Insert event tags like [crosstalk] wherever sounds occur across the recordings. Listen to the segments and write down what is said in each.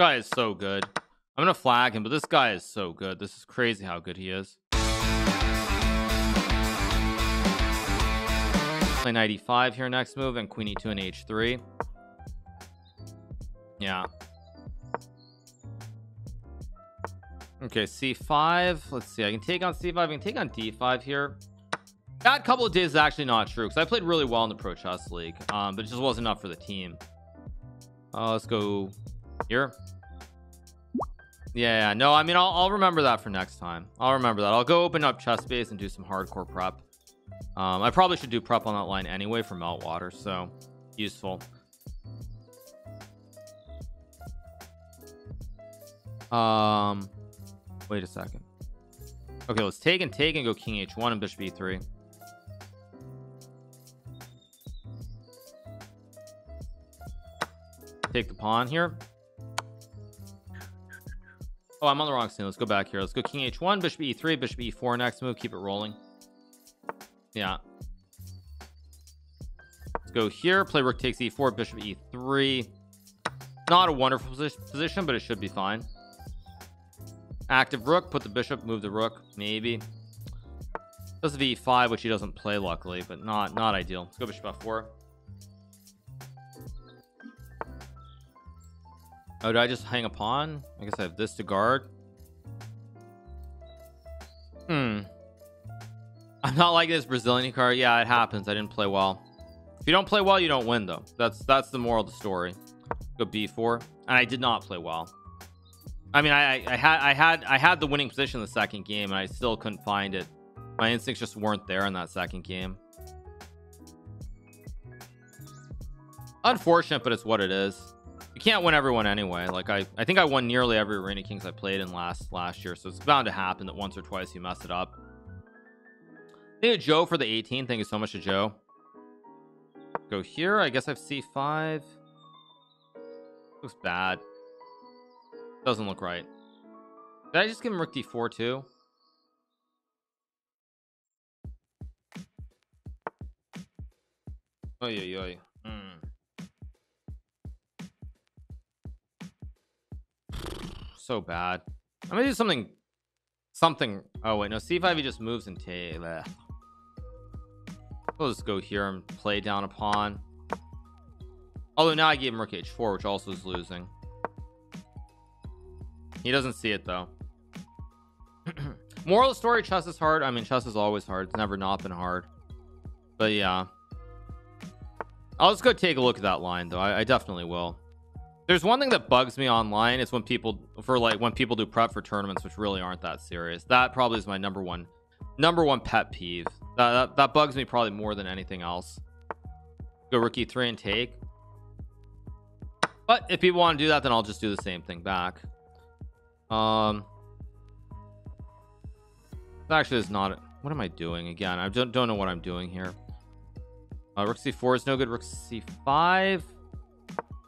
guy is so good. I'm gonna flag him, but this guy is so good. This is crazy how good he is. Play 95 here next move and queen e2 and h3. Yeah. Okay, c5. Let's see. I can take on c5. I can take on d5 here. That couple of days is actually not true because I played really well in the Pro Chess League, um, but it just wasn't enough for the team. Uh, let's go Yeah, yeah, no, I mean, I'll, I'll remember that for next time. I'll remember that. I'll go open up ChessBase and do some hardcore prep. Um, I probably should do prep on that line anyway for Meltwater, so useful. Um, wait a second. Okay, let's take and take and go king h1 and bishop e3. Take the pawn here. Oh, I'm on the wrong scene. Let's go back here. Let's go king h1, bishop e3, bishop e4 next move. Keep it rolling. Yeah. Let's go here. Play rook takes e4, bishop e3. Not a wonderful position, but it should be fine. Active rook. Put the bishop. Move the rook. Maybe. Does v5, which he doesn't play, luckily, but not not ideal. Let's go bishop f4. Oh, did I just hang a pawn? I guess I have this to guard. Hmm. I'm not like this Brazilian card. Yeah, it happens. I didn't play well. If you don't play well, you don't win, though. That's that's the moral of the story. Go b4, and I did not play well. I mean, I, I had I had I had the winning position in the second game, and I still couldn't find it. My instincts just weren't there in that second game. Unfortunate, but it's what it is you can't win everyone anyway. Like I I think I won nearly every Arena Kings I played in last last year so it's bound to happen that once or twice you mess it up. You Joe for the 18 thank you so much to Joe. Go here I guess I have c5 looks bad. Doesn't look right. Did I just give him rook d4 too? Oh yeah yeah so bad. I'm gonna do something something oh wait no c5 he just moves and take we'll just go here and play down a pawn although now I gave him rook h4 which also is losing. He doesn't see it though. [clears throat] Moral story chess is hard. I mean chess is always hard. It's never not been hard. But yeah. I'll just go take a look at that line though. I, I definitely will there's one thing that bugs me online is when people for like when people do prep for tournaments which really aren't that serious. That probably is my number one number one pet peeve. That, that, that bugs me probably more than anything else. Go rook e3 and take. But if people want to do that then I'll just do the same thing back. Um actually is not what am I doing again? I don't, don't know what I'm doing here. Uh, rook c4 is no good. Rook c5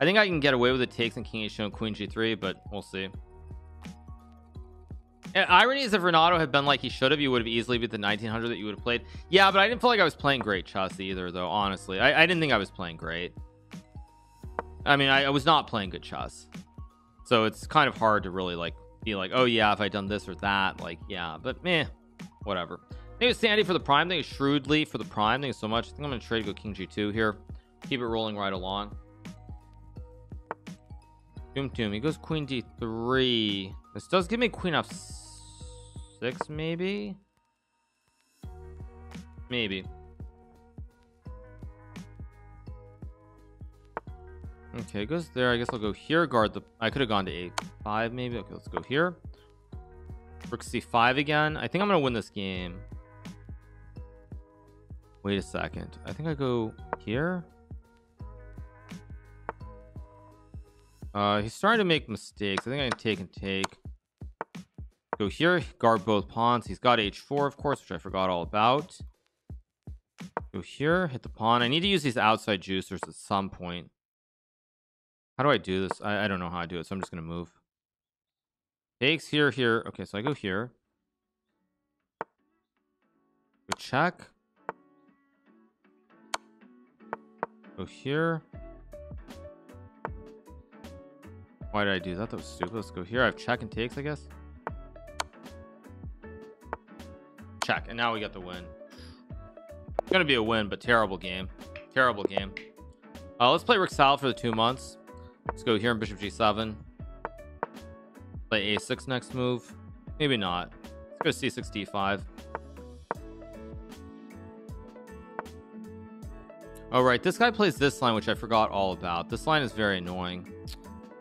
I think I can get away with the takes and king h2 and queen g3 but we'll see. And irony is if Renato had been like he should have you would have easily beat the 1900 that you would have played. Yeah but I didn't feel like I was playing great chess either though honestly. I, I didn't think I was playing great. I mean I, I was not playing good chess. So it's kind of hard to really like be like oh yeah if I done this or that like yeah but meh whatever. Thank you Sandy for the prime thank you. Shrewdly for the prime thank you so much. I think I'm gonna trade go king g2 here. Keep it rolling right along Doom Doom. He goes queen d3. This does give me queen of six, maybe? Maybe. Okay, goes there. I guess I'll go here. Guard the. I could have gone to a5, maybe. Okay, let's go here. Rook c5 again. I think I'm gonna win this game. Wait a second. I think I go here. Uh, he's starting to make mistakes. I think I can take and take. Go here, guard both pawns. He's got h4, of course, which I forgot all about. Go here, hit the pawn. I need to use these outside juicers at some point. How do I do this? I, I don't know how I do it, so I'm just going to move. Takes here, here. Okay, so I go here. Go check. Go here. Why did I do that? That was stupid. Let's go here. I have check and takes I guess. Check and now we got the win. It's gonna be a win but terrible game. Terrible game. Uh, let's play Rick Sal for the two months. Let's go here in bishop g7 play a6 next move. Maybe not. Let's go c6 d5 all right this guy plays this line which I forgot all about. This line is very annoying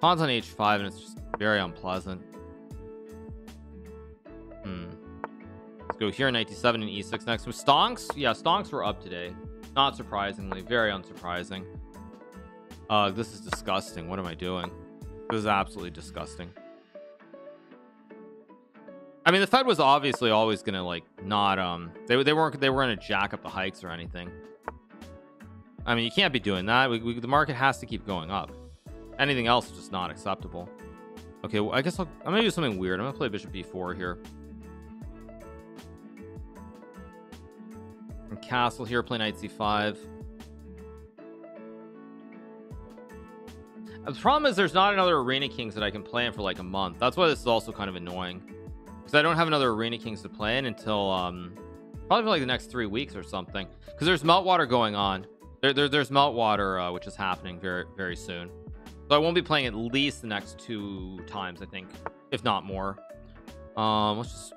pawns on h5 and it's just very unpleasant. Hmm. Let's go here knight d7 and e6 next. With stonks? Yeah stonks were up today. Not surprisingly very unsurprising. Uh this is disgusting. What am I doing? This is absolutely disgusting. I mean the Fed was obviously always gonna like not um they, they weren't they weren't gonna jack up the hikes or anything. I mean you can't be doing that. We, we, the market has to keep going up anything else is just not acceptable. Okay well, I guess i am gonna do something weird. I'm gonna play bishop b4 here. And castle here play knight c5 the problem is there's not another arena kings that I can play in for like a month. That's why this is also kind of annoying because I don't have another arena kings to play in until um probably for like the next three weeks or something. Because there's meltwater going on. There, there, there's meltwater uh, which is happening very very soon so I won't be playing at least the next two times I think if not more. Um let's just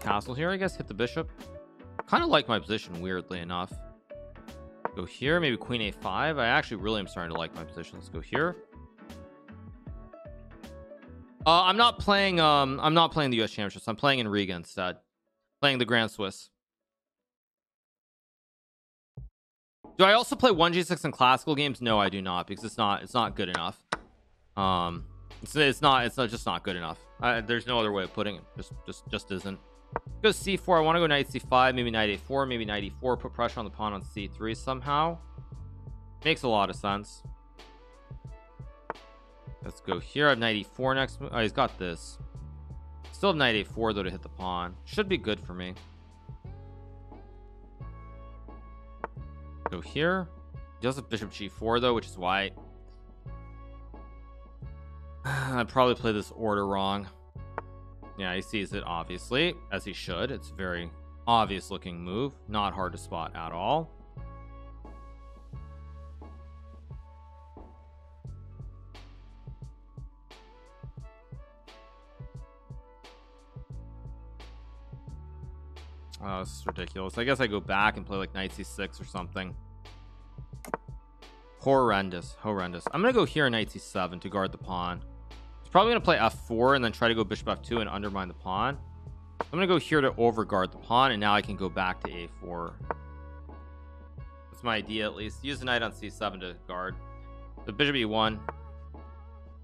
castle here I guess. Hit the bishop. Kind of like my position weirdly enough. Go here maybe queen a5 I actually really am starting to like my position. Let's go here. Uh, I'm not playing um I'm not playing the US championships I'm playing in Riga instead. Playing the Grand Swiss. Do I also play 1g6 in classical games? No I do not because it's not it's not good enough um it's, it's not it's not just not good enough. Uh, there's no other way of putting it. Just just just isn't. Go c4 I want to go knight c5 maybe knight a4 maybe knight e4 put pressure on the pawn on c3 somehow. Makes a lot of sense. Let's go here I have knight e4 next oh he's got this. Still have knight a4 though to hit the pawn. Should be good for me. Go here. He does have bishop g4 though which is why [sighs] I probably play this order wrong yeah he sees it obviously as he should it's a very obvious looking move not hard to spot at all Oh, this is ridiculous. I guess I go back and play like knight c6 or something. Horrendous, horrendous. I'm gonna go here knight c7 to guard the pawn. He's probably gonna play f4 and then try to go bishop f2 and undermine the pawn. I'm gonna go here to overguard the pawn, and now I can go back to a4. That's my idea, at least. Use the knight on c7 to guard. The bishop e1.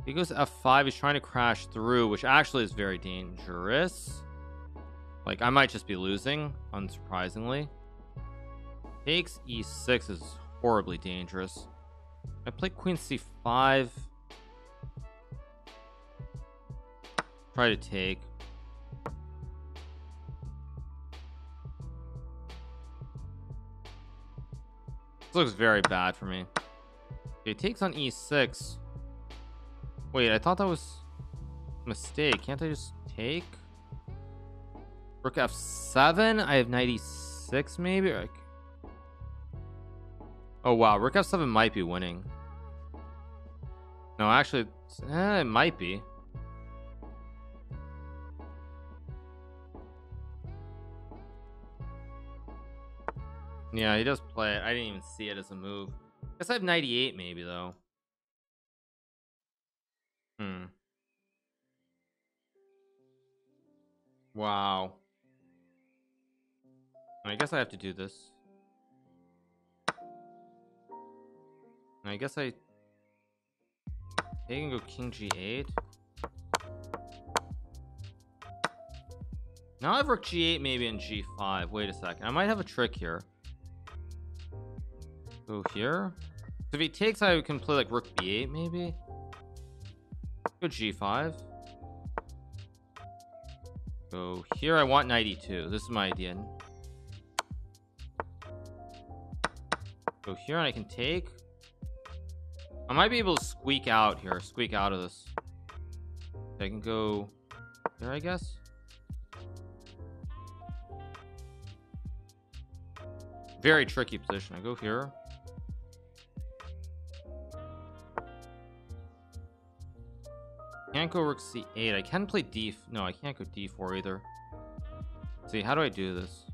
He goes f5. He's trying to crash through, which actually is very dangerous like I might just be losing unsurprisingly takes e6 is horribly dangerous I play queen c5 try to take. This looks very bad for me. It takes on e6 wait I thought that was mistake. Can't I just take? Rook f7 I have 96 maybe? Like oh wow. Rook f7 might be winning. No actually eh, it might be yeah he does play it I didn't even see it as a move guess I have 98 maybe though hmm wow I guess I have to do this. I guess I take can go king g8. Now I have rook g8 maybe in g5. Wait a second. I might have a trick here. Go here. So if he takes, I can play like rook b8 maybe. Go g5. Go here. I want 92. This is my idea. go here and I can take I might be able to squeak out here squeak out of this I can go there I guess very tricky position I go here can't go rook c8 I can play d no I can't go d4 either. See how do I do this?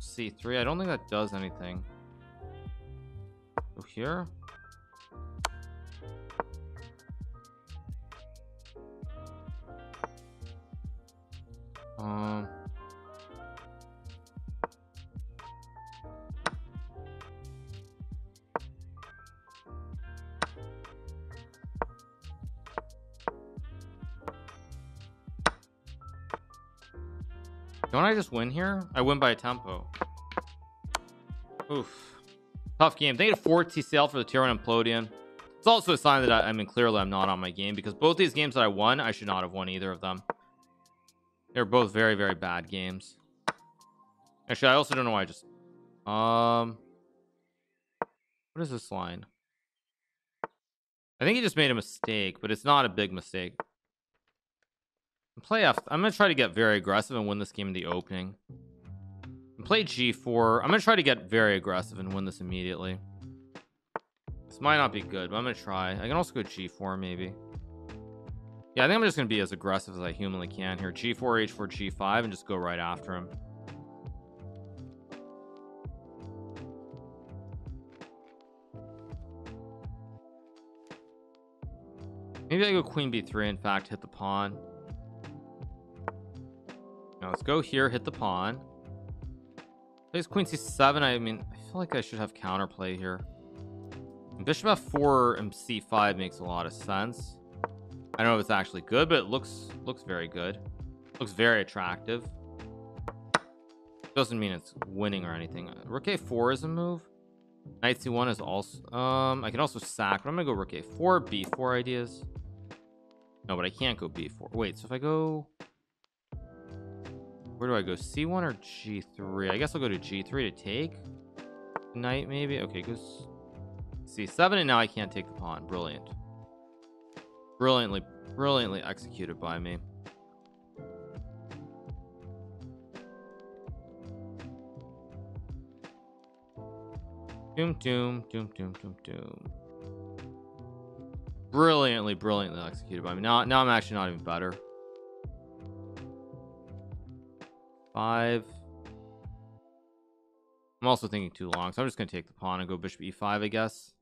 C3 I don't think that does anything. Go here. Um I just win here? I win by a tempo. Oof. Tough game. They had a 4 TCL for the tier 1 Implodion. It's also a sign that I, I mean, clearly I'm not on my game because both these games that I won, I should not have won either of them. They're both very, very bad games. Actually, I also don't know why I just... Um... What is this line? I think he just made a mistake, but it's not a big mistake. Play F. I'm gonna try to get very aggressive and win this game in the opening. Play G4. I'm gonna try to get very aggressive and win this immediately. This might not be good, but I'm gonna try. I can also go G4 maybe. Yeah, I think I'm just gonna be as aggressive as I humanly can here. G4, H4, G5, and just go right after him. Maybe I go Queen B3. In fact, hit the pawn. Now let's go here, hit the pawn. Plays Queen C7. I mean, I feel like I should have counterplay here. Bishop F4 and C5 makes a lot of sense. I don't know if it's actually good, but it looks looks very good. Looks very attractive. Doesn't mean it's winning or anything. Rook A4 is a move. Knight C1 is also um I can also sack, but I'm gonna go Rook A4, B4 ideas. No, but I can't go B4. Wait, so if I go where do I go? C1 or G3? I guess I'll go to G3 to take knight maybe. Okay, goes C7 and now I can't take the pawn. Brilliant. Brilliantly, brilliantly executed by me. Doom, doom, doom, doom, doom, doom. Brilliantly, brilliantly executed by me. Now, now I'm actually not even better. Five. I'm also thinking too long, so I'm just gonna take the pawn and go bishop e5, I guess.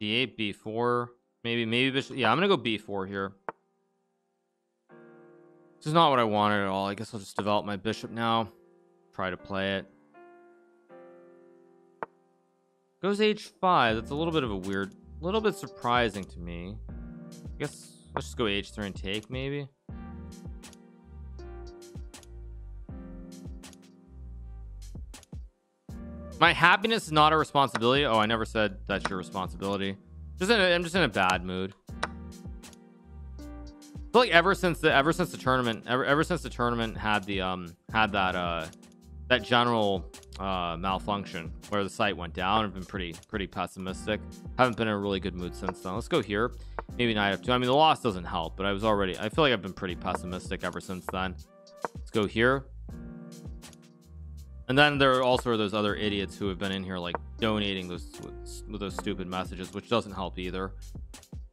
d8, b4, maybe, maybe bishop. Yeah, I'm gonna go b4 here. This is not what I wanted at all. I guess I'll just develop my bishop now. Try to play it. Goes h5. That's a little bit of a weird a little bit surprising to me. I guess let's just go h3 and take maybe. My happiness is not a responsibility. Oh, I never said that's your responsibility. Just a, I'm just in a bad mood. I feel like ever since the ever since the tournament, ever ever since the tournament had the um had that uh that general uh, malfunction where the site went down. I've been pretty pretty pessimistic. Haven't been in a really good mood since then. Let's go here. Maybe knight f2. I mean, the loss doesn't help, but I was already. I feel like I've been pretty pessimistic ever since then. Let's go here. And then there are also those other idiots who have been in here like donating those with those stupid messages, which doesn't help either.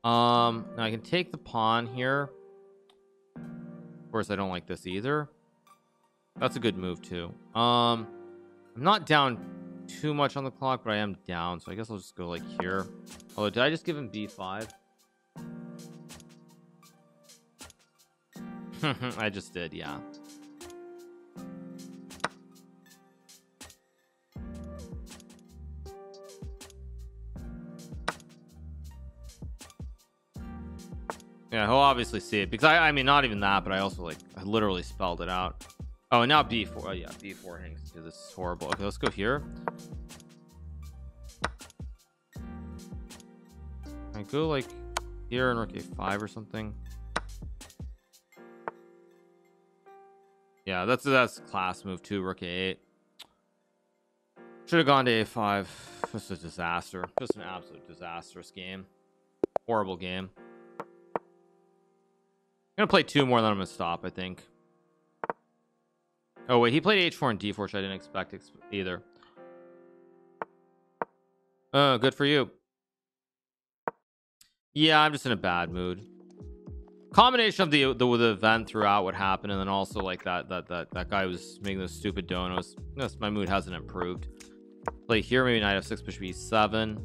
Um, now I can take the pawn here. Of course, I don't like this either. That's a good move too. Um, I'm not down too much on the clock, but I am down. So I guess I'll just go like here. Oh, did I just give him B5? [laughs] I just did, yeah. Yeah, he'll obviously see it because I, I mean, not even that, but I also like, I literally spelled it out. Oh, now B4. Oh, yeah, B4 hangs. This is horrible. Okay, let's go here. I go like here in rook a5 or something. yeah that's that's class move too rook a8 should have gone to a5 just a disaster just an absolute disastrous game horrible game I'm gonna play two more then I'm gonna stop I think oh wait he played h4 and d4 which I didn't expect either. Oh good for you. Yeah I'm just in a bad mood. Combination of the, the the event throughout what happened and then also like that that that that guy was making those stupid donos yes my mood hasn't improved. Play here maybe knight f6 bishop e7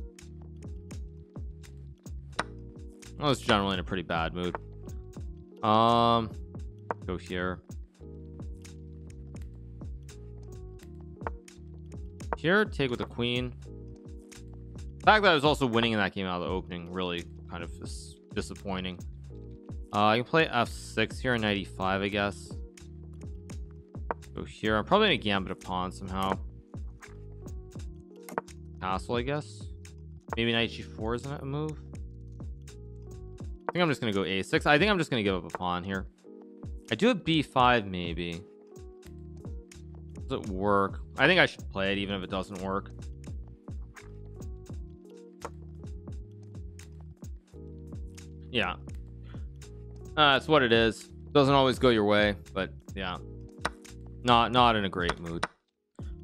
I was generally in a pretty bad mood. Um go here here take with the queen. The fact that I was also winning in that game out of the opening really kind of disappointing. Uh, I can play f6 here in 95 I guess. Go here I'm probably gonna gambit a pawn somehow. Castle I guess. Maybe knight g4 isn't a move. I think I'm just gonna go a6 I think I'm just gonna give up a pawn here. I do a b5 maybe it work. I think I should play it even if it doesn't work. Yeah. Uh, that's what it is. Doesn't always go your way but yeah. Not not in a great mood.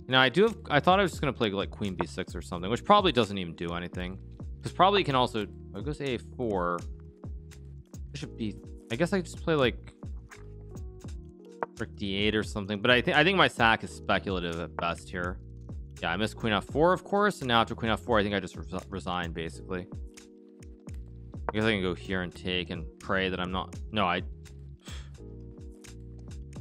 Now I do have I thought I was just gonna play like queen b6 or something which probably doesn't even do anything. Because probably can also I goes a4 should be I guess I just play like d8 or something but I think I think my sack is speculative at best here. Yeah I missed queen f4 of course and now after queen f4 I think I just res resign basically. I guess I can go here and take and pray that I'm not no I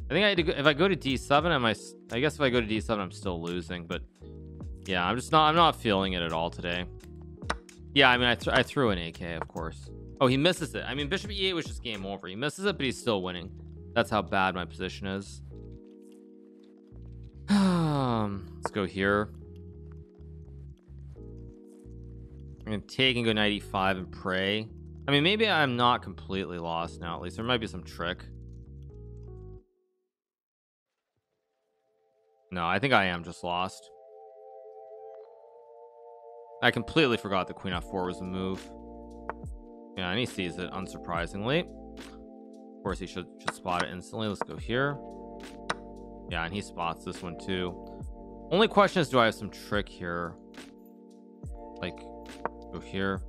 I think I had to go, if I go to d7 am I I guess if I go to d7 I'm still losing but yeah I'm just not I'm not feeling it at all today. Yeah I mean I, th I threw an AK of course. Oh he misses it. I mean bishop e8 was just game over. He misses it but he's still winning that's how bad my position is [sighs] um let's go here I'm gonna take and go 95 and pray I mean, maybe I'm not completely lost now. At least there might be some trick. No, I think I am just lost. I completely forgot the queen f4 was a move. Yeah, and he sees it, unsurprisingly. Course, he should, should spot it instantly. Let's go here. Yeah, and he spots this one too. Only question is, do I have some trick here? Like, go here.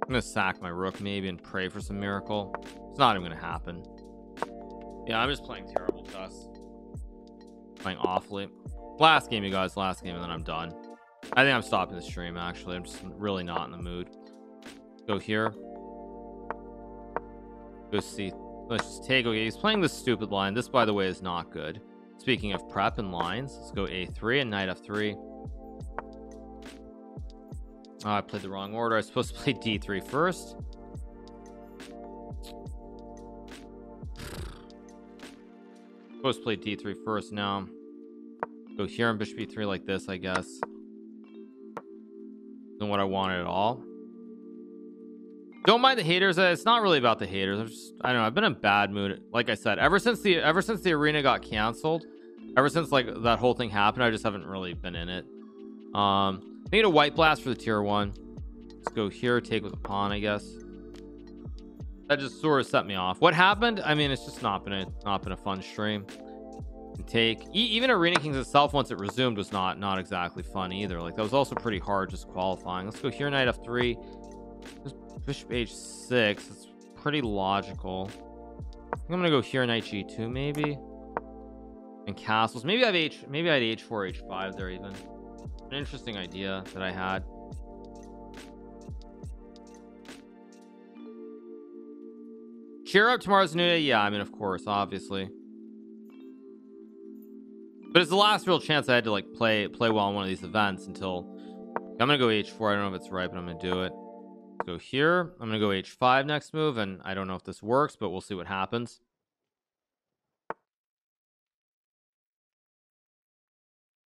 I'm gonna sack my rook maybe and pray for some miracle it's not even gonna happen yeah I'm just playing terrible chess playing awfully last game you guys last game and then I'm done I think I'm stopping the stream actually I'm just really not in the mood go here go see let's just take okay he's playing this stupid line this by the way is not good speaking of prep and lines let's go a3 and knight f3 Oh, ah, I played the wrong order. I was supposed to play [laughs] d3 first. [sighs] Supposed to play d3 first now. Go here on bishop b3 like this, I guess. Than what I wanted at all. Don't mind the haters. It's not really about the haters. I'm just, I don't know. I've been in a bad mood. Like I said, ever since the ever since the arena got canceled, ever since like that whole thing happened, I just haven't really been in it. Um, I Need a white blast for the tier one. Let's go here, take with a pawn, I guess. That just sort of set me off. What happened? I mean, it's just not been a not been a fun stream. Take even Arena Kings itself once it resumed was not not exactly fun either. Like that was also pretty hard just qualifying. Let's go here, knight f3. Bishop h6. It's pretty logical. I'm gonna go here, knight g2 maybe. And castles. Maybe I have h. Maybe I had h4, h5 there even an interesting idea that I had cheer up tomorrow's new day yeah I mean of course obviously but it's the last real chance I had to like play play well in one of these events until I'm gonna go h4 I don't know if it's right but I'm gonna do it go here I'm gonna go h5 next move and I don't know if this works but we'll see what happens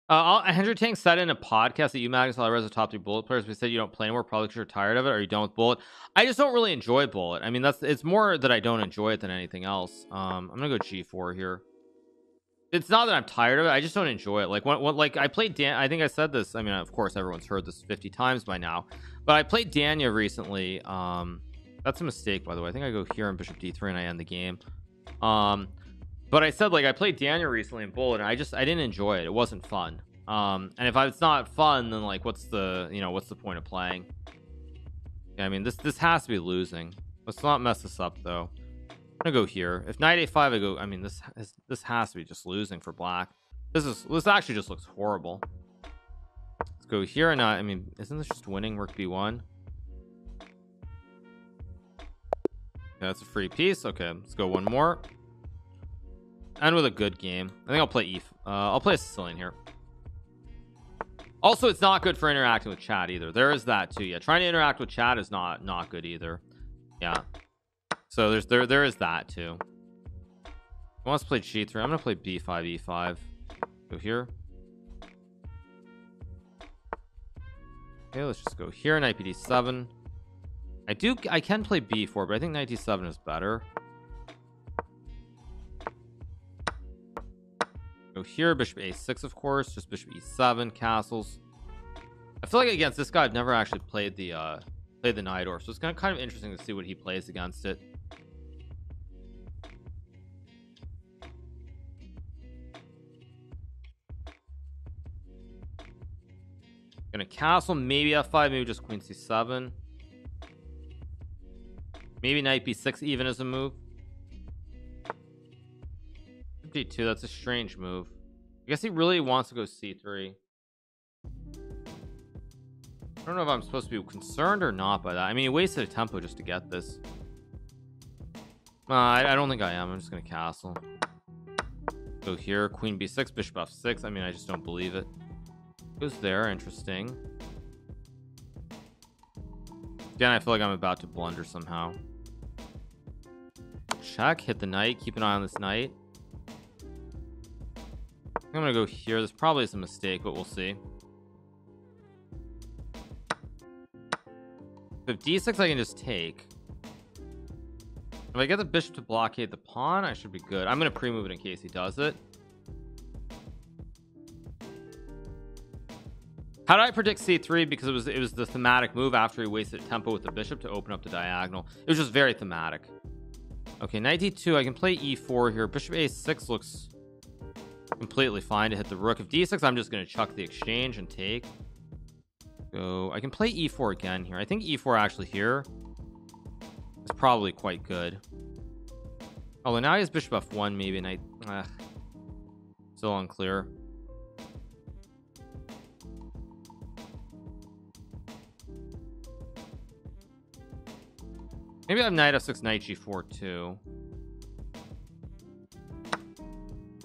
Uh, Andrew Tang said in a podcast that you, Magnus Alireza, are top three bullet players. We said you don't play anymore, probably because you're tired of it, or you don't with bullet. I just don't really enjoy bullet. I mean, that's it's more that I don't enjoy it than anything else. Um, I'm gonna go G4 here. It's not that I'm tired of it. I just don't enjoy it. Like like I played Dan. I think I said this. I mean, of course, everyone's heard this 50 times by now. But I played Danya recently. Um, that's a mistake, by the way. I think I go here on Bishop D3 and I end the game. Um, but I said like I played Daniel recently in Bullet and I just I didn't enjoy it it wasn't fun um and if it's not fun then like what's the you know what's the point of playing yeah, I mean this this has to be losing let's not mess this up though I'm gonna go here. If knight a5 I go I mean this is, this has to be just losing for black. This is this actually just looks horrible. Let's go here and not I mean isn't this just winning rook b1 that's a free piece. Okay let's go one more. And with a good game. I think I'll play Eve uh, I'll play a Sicilian here. Also it's not good for interacting with chat either. There is that too. Yeah trying to interact with chat is not not good either. Yeah so there's there there is that too. I want to play g3 I'm gonna play b5 e5 go here. Okay let's just go here knight bd7 I do I can play b4 but I think knight d7 is better. Go here bishop a6 of course just bishop e7 castles. I feel like against this guy I've never actually played the uh played the Najdorf so it's kind of kind of interesting to see what he plays against it gonna castle maybe f5 maybe just queen c7 maybe knight b6 even as a move. D2 that's a strange move. I guess he really wants to go c3 I don't know if I'm supposed to be concerned or not by that. I mean he wasted a tempo just to get this. Uh, I, I don't think I am. I'm just gonna castle. Go here queen b6 bishop f6 I mean I just don't believe it goes there interesting. Again I feel like I'm about to blunder somehow. Check hit the knight. Keep an eye on this knight. I'm gonna go here. This probably is a mistake but we'll see. If d6 I can just take. If I get the bishop to blockade the pawn I should be good. I'm gonna pre-move it in case he does it how did I predict c3 because it was it was the thematic move after he wasted tempo with the bishop to open up the diagonal. It was just very thematic. Okay knight d2 I can play e4 here. Bishop a6 looks completely fine to hit the rook. If d6 I'm just going to chuck the exchange and take. Go I can play e4 again here. I think e4 actually here is probably quite good. Although now he has bishop f1 maybe I uh, still unclear maybe I have knight f6 knight g4 too.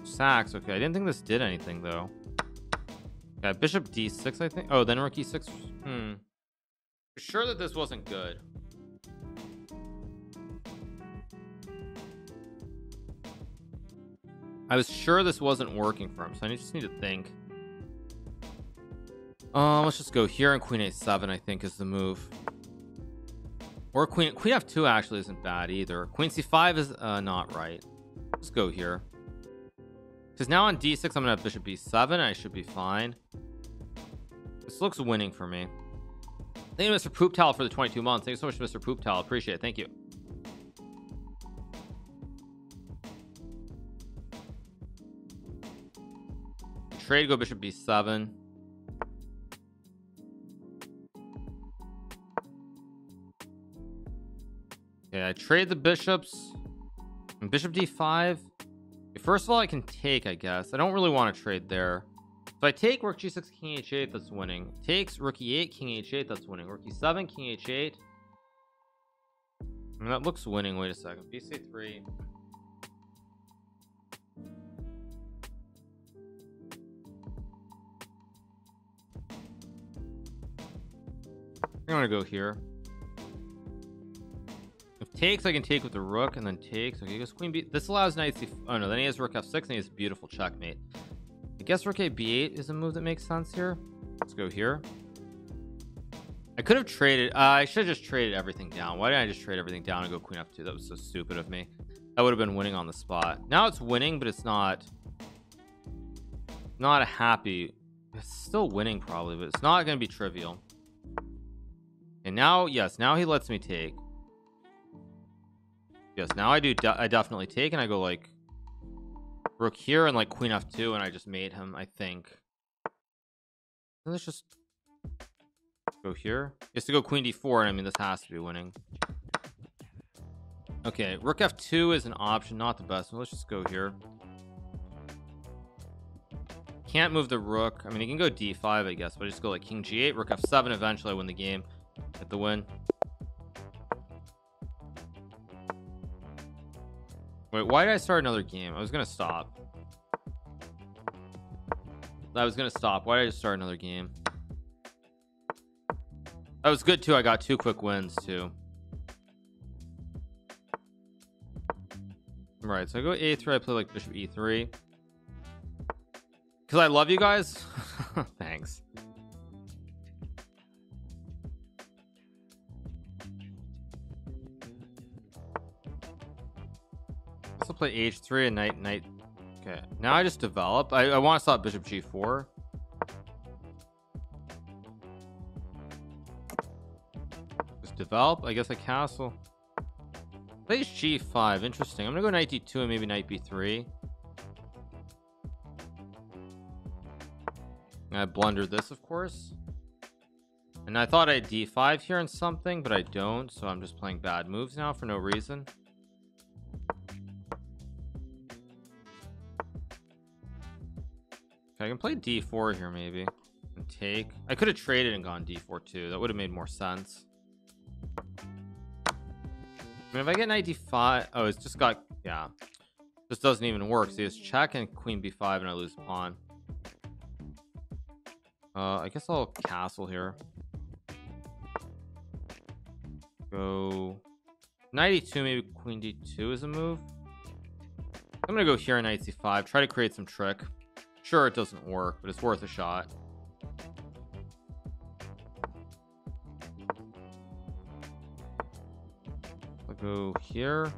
Sacks okay. I didn't think this did anything though. Yeah bishop d6 I think. Oh then rook e6 hmm. Sure that this wasn't good. I was sure this wasn't working for him so I just need to think. Um let's just go here and queen a7 I think is the move or queen queen f2 actually isn't bad either. Queen c5 is uh, not right. Let's go here. Because now on d6 I'm gonna have bishop b7 I should be fine. This looks winning for me. Thank you Mr. Poop for the 22 months. Thank you so much Mr. Poop appreciate it. Thank you. Trade go bishop b7 okay I trade the bishops. And bishop d5 first of all I can take I guess. I don't really want to trade there. So I take rook g6 king h8 that's winning. Takes rook e8 king h8 that's winning. Rook e7 king h8 I mean, that looks winning. Wait a second. Bc3 I'm gonna go here takes I can take with the rook and then takes okay goes queen b this allows knight c oh no then he has rook f6 and he has beautiful checkmate. I guess rook a b8 is a move that makes sense here. Let's go here. I could have traded uh, I should have just traded everything down. Why didn't I just trade everything down and go queen f2 that was so stupid of me. That would have been winning on the spot. Now it's winning but it's not not a happy it's still winning probably but it's not going to be trivial. And now yes now he lets me take yes now I do I definitely take and I go like rook here and like queen f2 and I just made him I think. Let's just go here. here is to go queen d4 and I mean this has to be winning. Okay rook f2 is an option not the best let's just go here. Can't move the rook. I mean he can go d5 I guess but I just go like king g8 rook f7 eventually I win the game. Get the win wait why did I start another game? I was gonna stop. I was gonna stop. Why did I just start another game? That was good too. I got two quick wins too. Right so I go a3 I play like bishop e3 because I love you guys [laughs] play h3 and knight knight okay. Now I just develop. I, I want to stop bishop g4 Just develop I guess a castle. Plays g5 interesting. I'm gonna go knight d2 and maybe knight b3 I blundered this of course. And I thought I had d5 here and something but I don't so I'm just playing bad moves now for no reason I can play d4 here maybe and take I could have traded and gone d4 too. That would have made more sense. I mean, if I get knight d5 oh it's just got yeah this doesn't even work. See it's check and queen b5 and I lose pawn. Uh I guess I'll castle here. Go knight e2 maybe queen d2 is a move. I'm gonna go here knight c5 try to create some trick sure it doesn't work but it's worth a shot. I'll go here.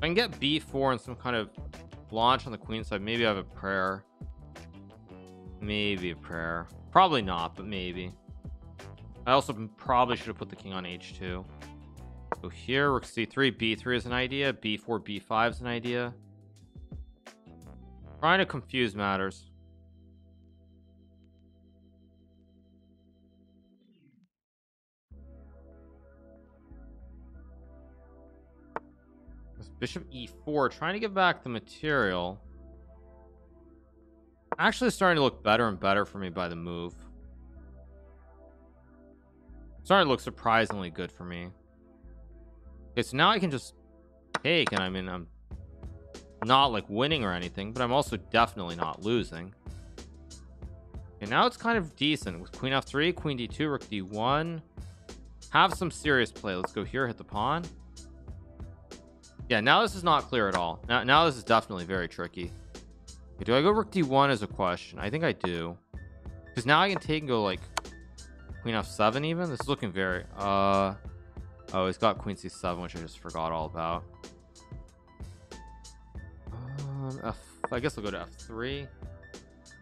I can get b4 and some kind of launch on the queen side maybe I have a prayer. Maybe a prayer. Probably not but maybe. I also probably should have put the king on h2 go here rook c3 b3 is an idea. B4 b5 is an idea trying to confuse matters. Bishop e4 trying to get back the material. Actually starting to look better and better for me by the move. Starting to look surprisingly good for me. Okay so now I can just take and I mean I'm not like winning or anything but I'm also definitely not losing. And now it's kind of decent. With queen f3 queen d2 rook d1 have some serious play. Let's go here hit the pawn. Yeah now this is not clear at all. Now, now this is definitely very tricky. Okay, do I go rook d1 as a question? I think I do. Because now I can take and go like queen f7 even? This is looking very uh oh he's got queen c7 which I just forgot all about F, I guess I'll go to f3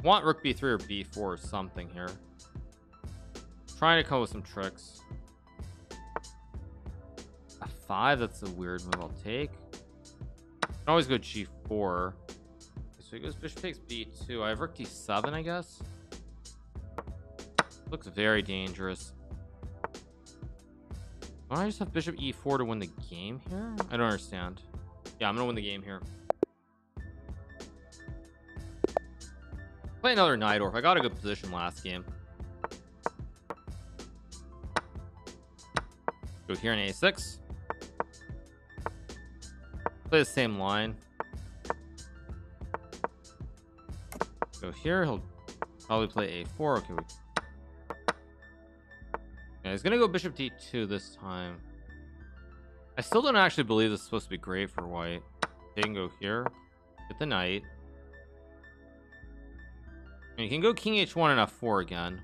want rook b3 or b4 or something here? Trying to come with some tricks. F5, that's a weird move I'll take. Can always go g4 so he goes bishop takes b2 I have rook d7 I guess. Looks very dangerous. Why don't I just have bishop e4 to win the game here? I don't understand. Yeah I'm gonna win the game here play another Najdorf I got a good position last game. Go here in a6 play the same line. Go here. He'll probably play a4 okay we... yeah, he's gonna go bishop d2 this time. I still don't actually believe this is supposed to be great for white. They can go here. Get the knight you can go king h1 and f4 again.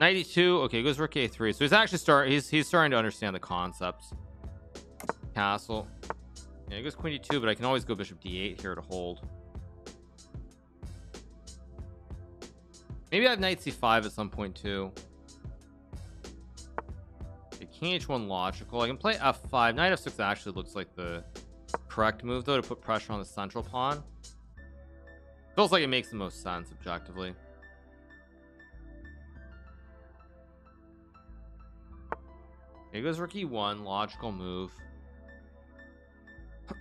92 okay goes rook a3 so he's actually start he's he's starting to understand the concepts. Castle. Yeah, it goes queen d2 but I can always go bishop d8 here to hold. Maybe I have knight c5 at some point too. Okay, king h1 logical. I can play f5 knight f6 actually looks like the correct move though to put pressure on the central pawn feels like it makes the most sense objectively. Here goes rook e1 logical move. [clears throat]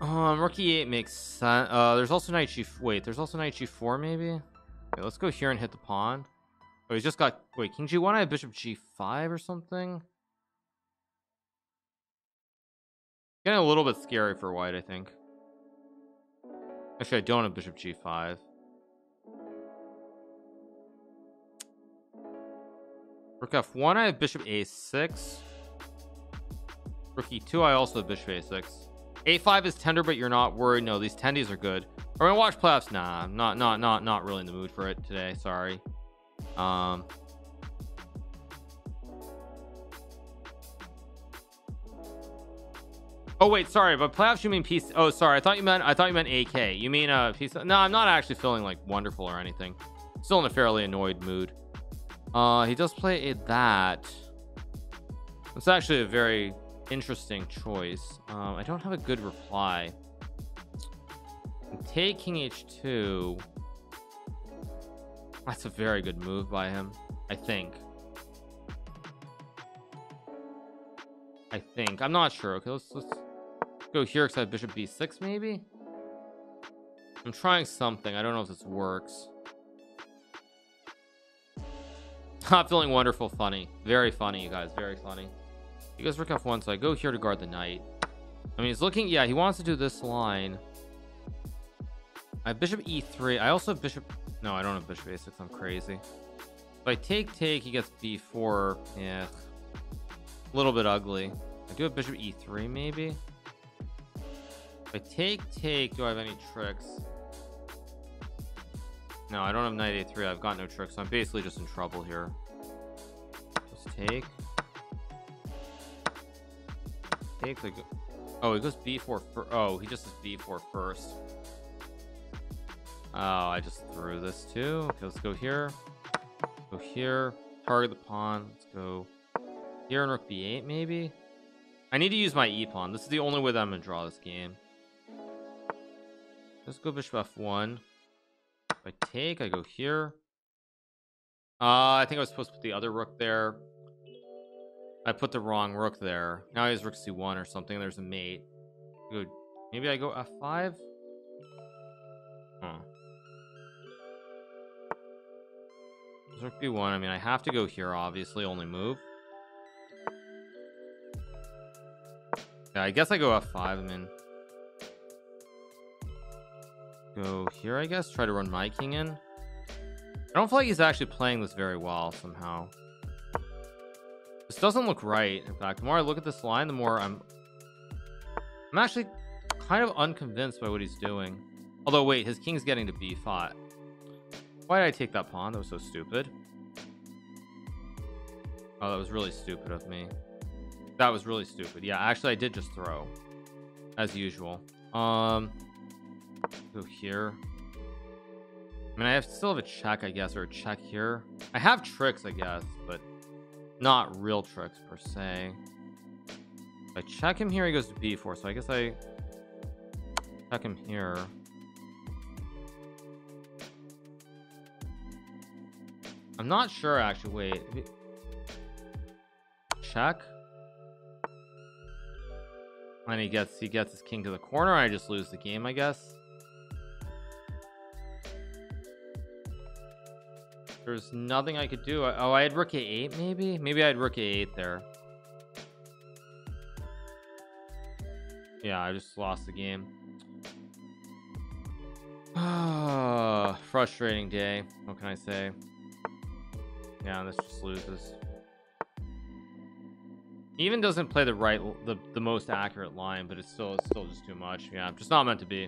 Um rook e8 makes sense uh there's also knight g wait there's also knight g4 maybe? Okay, let's go here and hit the pawn. Oh he's just got wait king g1 I have bishop g5 or something? Getting a little bit scary for white I think. Actually I don't have bishop g5 rook f1 I have bishop a6 rook e2 I also have bishop a6 a5 is tender but you're not worried. No these tendies are good. Are gonna watch playoffs? Nah not not not not really in the mood for it today sorry. Um oh wait sorry but playoffs you mean piece oh sorry I thought you meant I thought you meant AK you mean a piece no I'm not actually feeling like wonderful or anything. Still in a fairly annoyed mood uh he does play a that. It's actually a very interesting choice. Um, I don't have a good reply. Take king h2 that's a very good move by him I think. I think. I'm not sure. Okay let's, let's go here because I have bishop b6 maybe? I'm trying something. I don't know if this works not feeling wonderful funny. Very funny you guys. Very funny. He goes rook f1 so I go here to guard the knight. I mean he's looking yeah he wants to do this line. I have bishop e3 I also have bishop no I don't have bishop a6 I'm crazy. If I take take he gets b4 yeah. A little bit ugly. I do have bishop e3 maybe. If I take take do I have any tricks no I don't have knight a3 I've got no tricks. So I'm basically just in trouble here. Just take. Takes like oh he goes b4 for oh he just does b4 first. Oh I just threw this too. Okay let's go here. Go here. Target the pawn. Let's go here and rook b8 maybe. I need to use my e pawn this is the only way that I'm gonna draw this game. Let's go bishop f1 if I take I go here. Uh I think I was supposed to put the other rook there. I put the wrong rook there. Now he's rook c1 or something there's a mate. Good maybe I go f5 huh. rook b1 I mean I have to go here obviously only move. Yeah I guess I go f5 I mean go here I guess try to run my king in. I don't feel like he's actually playing this very well somehow. This doesn't look right. In fact the more I look at this line the more I'm I'm actually kind of unconvinced by what he's doing. Although wait his king's getting to b5 why did I take that pawn? That was so stupid. Oh that was really stupid of me. That was really stupid. Yeah actually I did just throw as usual. Um go here. I mean I have still have a check I guess or a check here. I have tricks I guess but not real tricks per se. If I check him here he goes to b4 so I guess I check him here. I'm not sure actually. Wait check. And he gets he gets his king to the corner I just lose the game I guess there's nothing I could do. Oh I had rook a8 maybe? Maybe I had rook a8 there. Yeah I just lost the game. Ah frustrating day what can I say? Yeah this just loses. Even doesn't play the right the, the most accurate line but it's still it's still just too much. Yeah just not meant to be.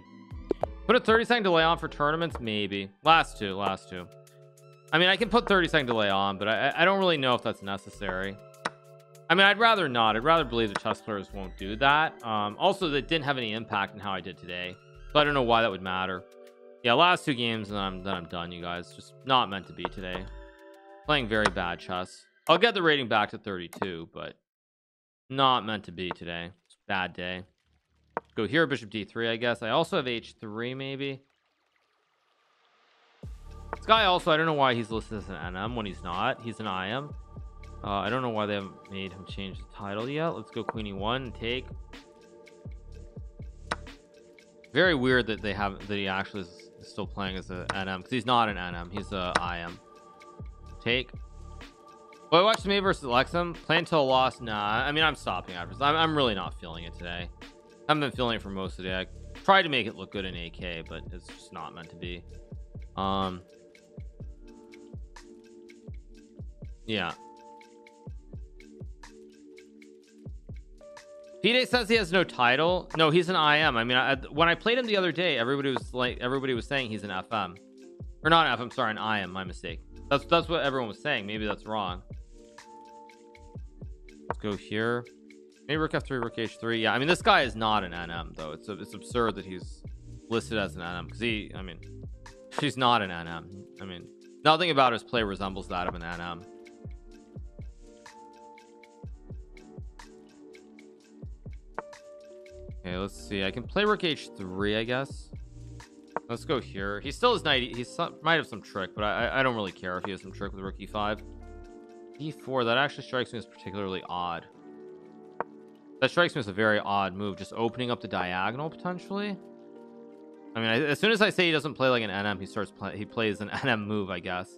Put a 30 second delay on for tournaments? Maybe. Last two last two I mean I can put 30 second delay on but I, I don't really know if that's necessary. I mean I'd rather not. I'd rather believe the chess players won't do that. Um also that didn't have any impact in how I did today so I don't know why that would matter. Yeah last two games and then I'm then I'm done you guys. Just not meant to be today. Playing very bad chess. I'll get the rating back to 32 but not meant to be today. Bad day. Go here bishop d3 I guess. I also have h3 maybe this guy also I don't know why he's listed as an NM when he's not. He's an IM uh, I don't know why they haven't made him change the title yet. Let's go queen e1 take. Very weird that they have that he actually is still playing as an NM because he's not an NM he's a IM take. Well, I watched me versus Lexum play until a loss nah. I mean I'm stopping after I'm, I'm really not feeling it today. I haven't been feeling it for most of the day. I tried to make it look good in AK but it's just not meant to be. Um yeah. Pete says he has no title. No he's an IM I mean I, when I played him the other day everybody was like everybody was saying he's an FM or not FM sorry an IM my mistake. That's that's what everyone was saying. Maybe that's wrong. Let's go here. Maybe rook f3 rook h3 yeah I mean this guy is not an NM though. It's it's absurd that he's listed as an NM because he I mean [laughs] he's not an NM I mean nothing about his play resembles that of an NM okay let's see. I can play rook h3 I guess. Let's go here. He still has 90 he might have some trick but I, I don't really care if he has some trick with rook e5 e4 that actually strikes me as particularly odd. That strikes me as a very odd move just opening up the diagonal potentially. I mean as soon as I say he doesn't play like an NM he starts play he plays an [laughs] NM move I guess.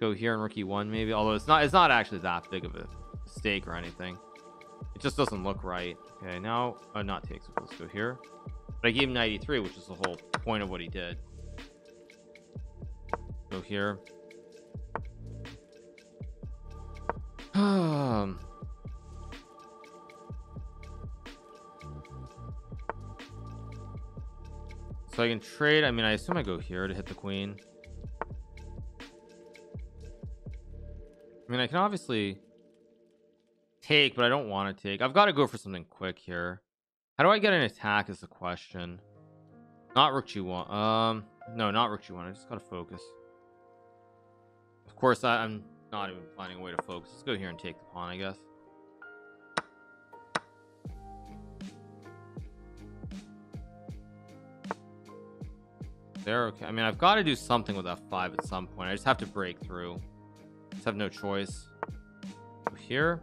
Go here in rook e1 maybe although it's not it's not actually that big of a mistake or anything it just doesn't look right. Okay now uh, not takes let's go here. But I gave him 93 which is the whole point of what he did. Go here. Um [sighs] so I can trade I mean I assume I go here to hit the queen. I mean I can obviously take but I don't want to take. I've got to go for something quick here. How do I get an attack is the question. Not rook g1 um no not rook g1 I just gotta focus. Of course I, I'm not even finding a way to focus. Let's go here and take the pawn I guess. There okay. I mean I've got to do something with f5 at some point. I just have to break through. Just have no choice. Here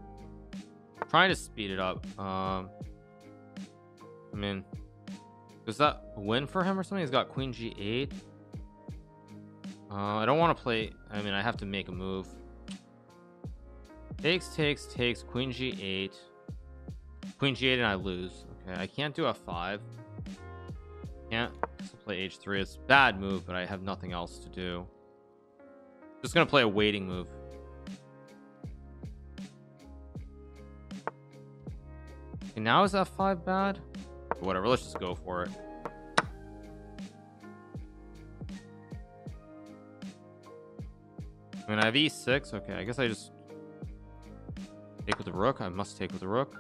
trying to speed it up um I mean is that win for him or something? He's got queen g8 uh, I don't want to play I mean I have to make a move. Takes takes takes queen g8 queen g8 and I lose. Okay I can't do f5 can't play h3 it's bad move but I have nothing else to do. Just gonna play a waiting move now is f5 bad? Whatever let's just go for it. I mean I have e6 okay I guess I just take with the rook. I must take with the rook.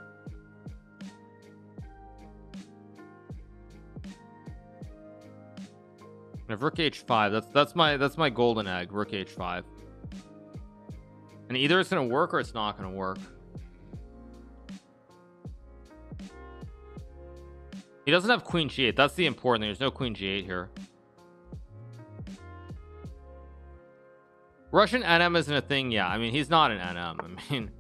I have rook h5 that's that's my that's my golden egg rook h5 and either it's gonna work or it's not gonna work he doesn't have queen g8 that's the important thing. There's no queen g8 here. Russian NM isn't a thing yeah I mean he's not an NM [laughs] I mean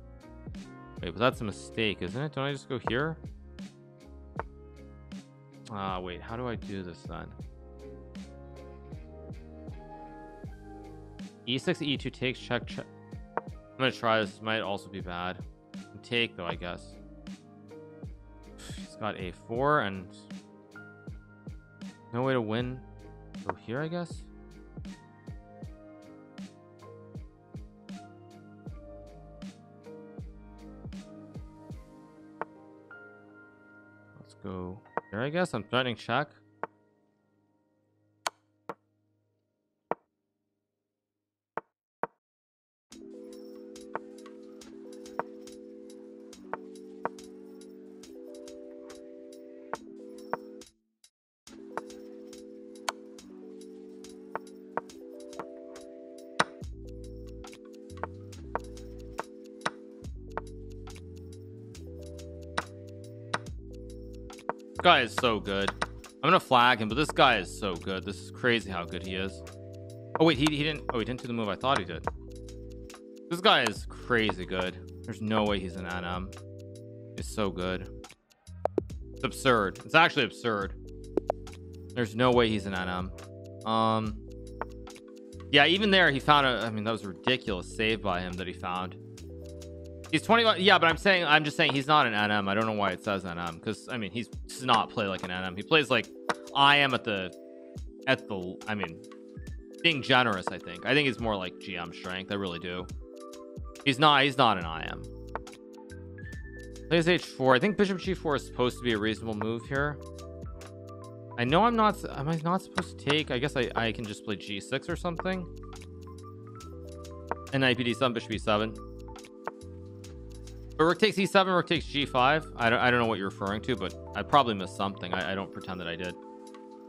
wait but that's a mistake isn't it? Don't I just go here? Ah uh, wait how do I do this then? E6 e2 takes check check. I'm gonna try this. Might also be bad. Take though I guess got a4 and no way to win go here I guess? Let's go here I guess. I'm threatening check guy is so good. I'm gonna flag him but this guy is so good. This is crazy how good he is. Oh wait he, he didn't oh he didn't do the move I thought he did. This guy is crazy good. There's no way he's an NM it's so good. It's absurd. It's actually absurd. There's no way he's an NM um yeah even there he found a I mean that was ridiculous save by him that he found he's 21 yeah but I'm saying I'm just saying he's not an NM I don't know why it says NM because I mean he's does not play like an NM he plays like I am at the at the I mean being generous I think. I think he's more like GM strength. I really do. He's not he's not an IM plays h4 I think bishop g4 is supposed to be a reasonable move here. I know I'm not am I not supposed to take I guess I, I can just play g6 or something. And IPD 7 bishop e7 but rook takes e7 rook takes g5 I don't, I don't know what you're referring to but I probably missed something. I, I don't pretend that I did.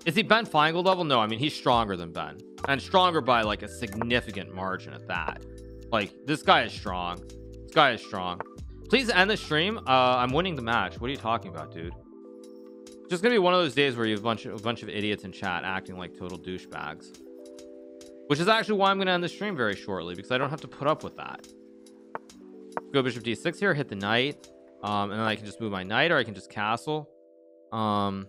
Is he Ben Finegold level? No I mean he's stronger than Ben. And stronger by like a significant margin at that. Like this guy is strong. This guy is strong. Please end the stream. Uh I'm winning the match. What are you talking about dude? Just gonna be one of those days where you have a bunch of a bunch of idiots in chat acting like total douchebags. Which is actually why I'm gonna end the stream very shortly because I don't have to put up with that go bishop d6 here hit the knight um and then I can just move my knight or I can just castle. Um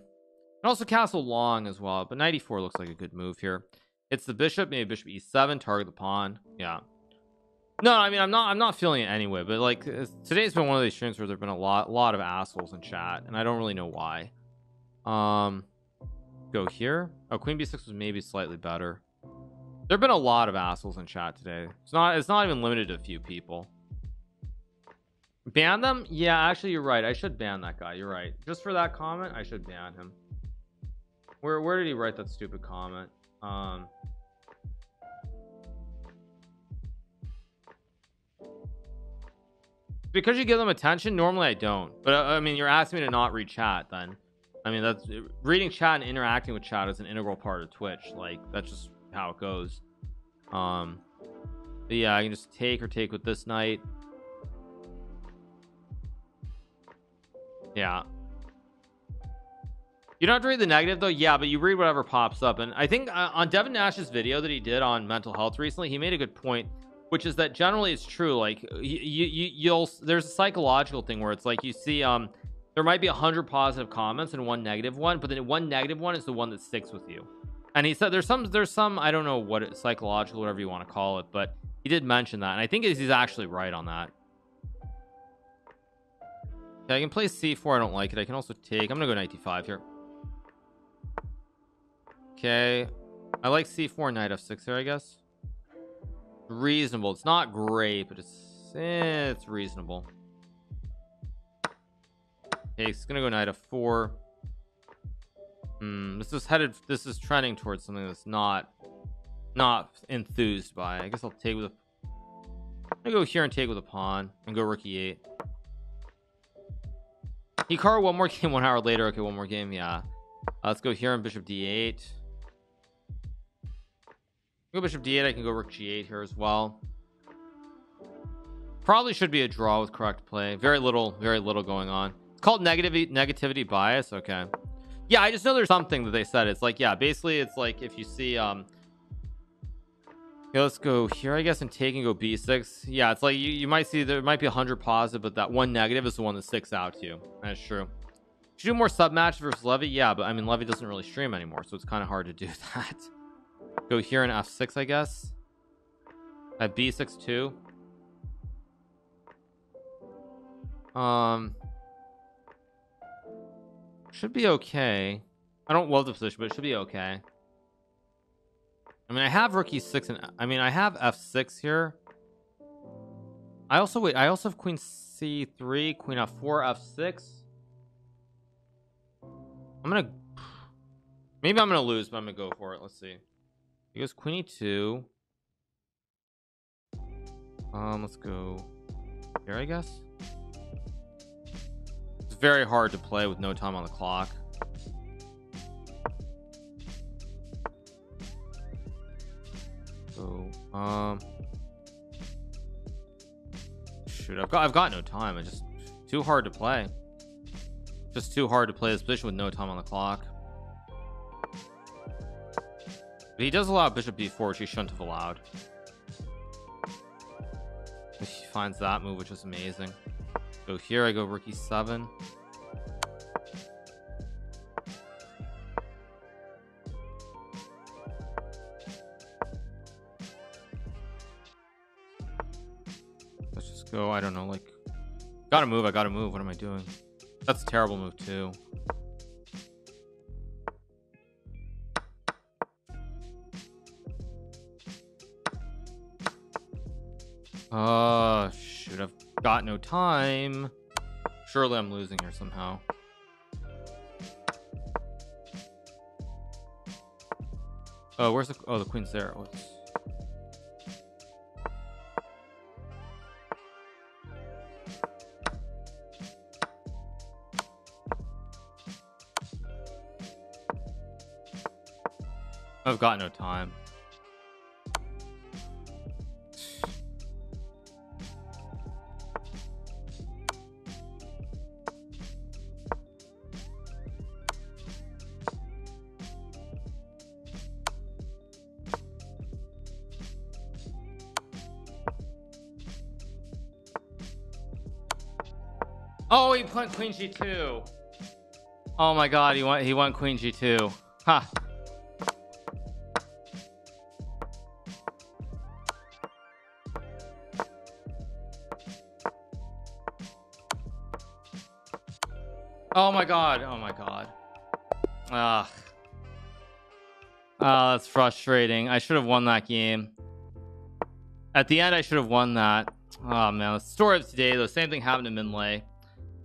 and also castle long as well but 94 looks like a good move here. It's the bishop maybe bishop e7 target the pawn yeah. No I mean I'm not I'm not feeling it anyway but like today's been one of these streams where there've been a lot lot of assholes in chat and I don't really know why. Um go here. Oh queen b6 was maybe slightly better. There have been a lot of assholes in chat today. It's not it's not even limited to a few people ban them? Yeah actually you're right. I should ban that guy. You're right. Just for that comment I should ban him. Where where did he write that stupid comment? Um because you give them attention normally I don't. But uh, I mean you're asking me to not read chat then. I mean that's reading chat and interacting with chat is an integral part of Twitch. Like that's just how it goes. Um yeah I can just take or take with this knight yeah. You don't have to read the negative though? Yeah but you read whatever pops up. And I think uh, on Devin Nash's video that he did on mental health recently he made a good point which is that generally it's true like you, you you'll there's a psychological thing where it's like you see um there might be a hundred positive comments and one negative one but then one negative one is the one that sticks with you. And he said there's some there's some I don't know what it, psychological whatever you want to call it but he did mention that and I think he's actually right on that okay, I can play c4 I don't like it. I can also take I'm gonna go knight d5 here. Okay. I like c4 knight f6 here I guess. Reasonable. It's not great but it's eh, it's reasonable. Okay it's gonna go knight f4 hmm, this is headed this is trending towards something that's not not enthused by. I guess I'll take with a I'm gonna go here and take with a pawn and go rook e8 Hikaru one more [laughs] game one hour later. Okay one more game yeah. Uh, let's go here on bishop d8 go bishop d8 I can go rook g8 here as well. Probably should be a draw with correct play. Very little very little going on. It's called negativity negativity bias? Okay. Yeah I just know there's something that they said. It's like yeah basically it's like if you see um okay, let's go here I guess and take and go b6 yeah it's like you, you might see there might be a hundred positive but that one negative is the one that sticks out to you. That's true. Should do more sub match versus Levy? Yeah but I mean Levy doesn't really stream anymore so it's kind of hard to do [laughs] that. Go here in f6 I guess. At b6 too. Um should be okay. I don't love the position but it should be okay I mean I have rook e6 and I mean I have f6 here. I also wait I also have queen c3 queen f4 f6 I'm gonna maybe I'm gonna lose but I'm gonna go for it. Let's see. He goes queen e2 um let's go here I guess. It's very hard to play with no time on the clock so um shoot I've got I've got no time. I just too hard to play. Just too hard to play this position with no time on the clock. But he does allow bishop b4 which he shouldn't have allowed. He finds that move which is amazing. So here I go rook e7 go I don't know like gotta move I gotta move what am I doing? That's a terrible move too. Uh should have got no time. Surely I'm losing here somehow. Oh where's the oh the queen's there. What's... I've got no time Oh, he went queen g2. Oh my god, he went he went queen g2. Ha. Huh. God. Oh my god. Ah. Oh, that's frustrating. I should have won that game. At the end, I should have won that. Oh man, the story of today, though, same thing happened to Minlay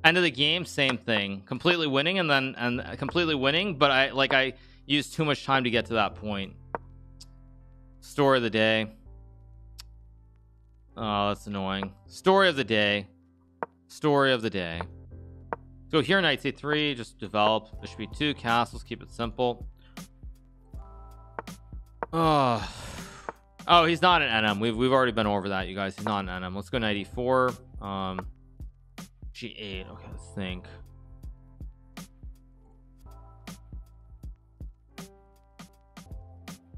end of the game same thing completely winning and then and completely winning but i like i used too much time to get to that point story of the day oh that's annoying story of the day story of the day so here knight c3 just develop there should be two castles keep it simple oh oh he's not an nm we've, we've already been over that you guys he's not an nm let's go knight e4 um G8. Okay, let's think.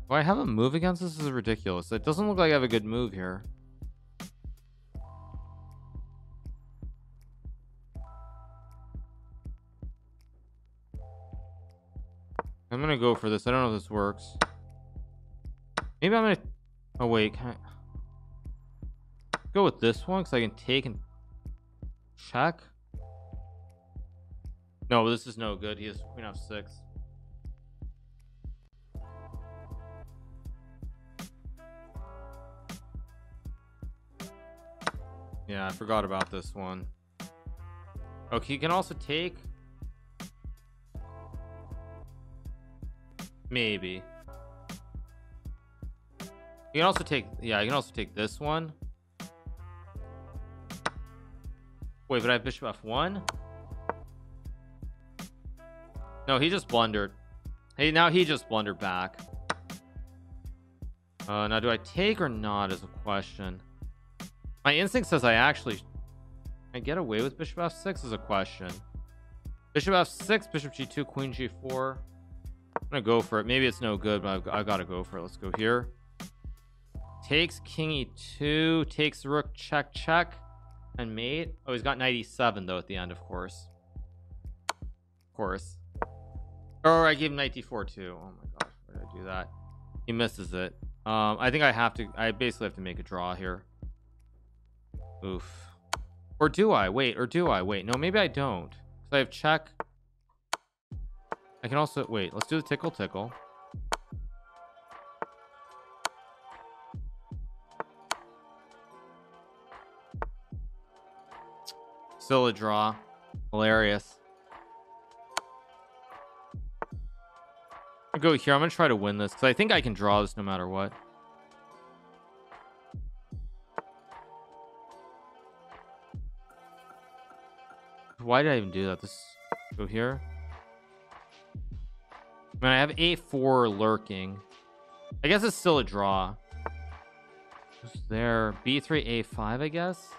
Do I have a move against this? this is ridiculous. It doesn't look like I have a good move here. I'm gonna go for this. I don't know if this works. Maybe I'm gonna. Oh wait, can I go with this one because I can take and Check. No, this is no good. He has queen f6. Yeah, I forgot about this one. Okay, he can also take. Maybe. You can also take, yeah, you can also take this one. Wait, but I have bishop f1? No, he just blundered. Hey, now he just blundered back. Uh, now do I take or not is a question. My instinct says I actually I get away with bishop f6 is a question. Bishop f6, bishop g2, queen g4. I'm gonna go for it. Maybe it's no good, but I've, I've got to go for it. Let's go here. Takes king e2, takes rook check check. And mate. Oh he's got 97 though at the end of course. Of course. Or I gave him 94 too. Oh my gosh why did I do that? He misses it. Um I think I have to I basically have to make a draw here. Oof. Or do I? Wait. Or do I? Wait. No maybe I don't. Because I have check I can also wait let's do the tickle tickle Still a draw. Hilarious. i go here. I'm gonna try to win this because I think I can draw this no matter what. Why did I even do that? This go here. I mean, I have a4 lurking. I guess it's still a draw. Who's there? B3, A5, I guess.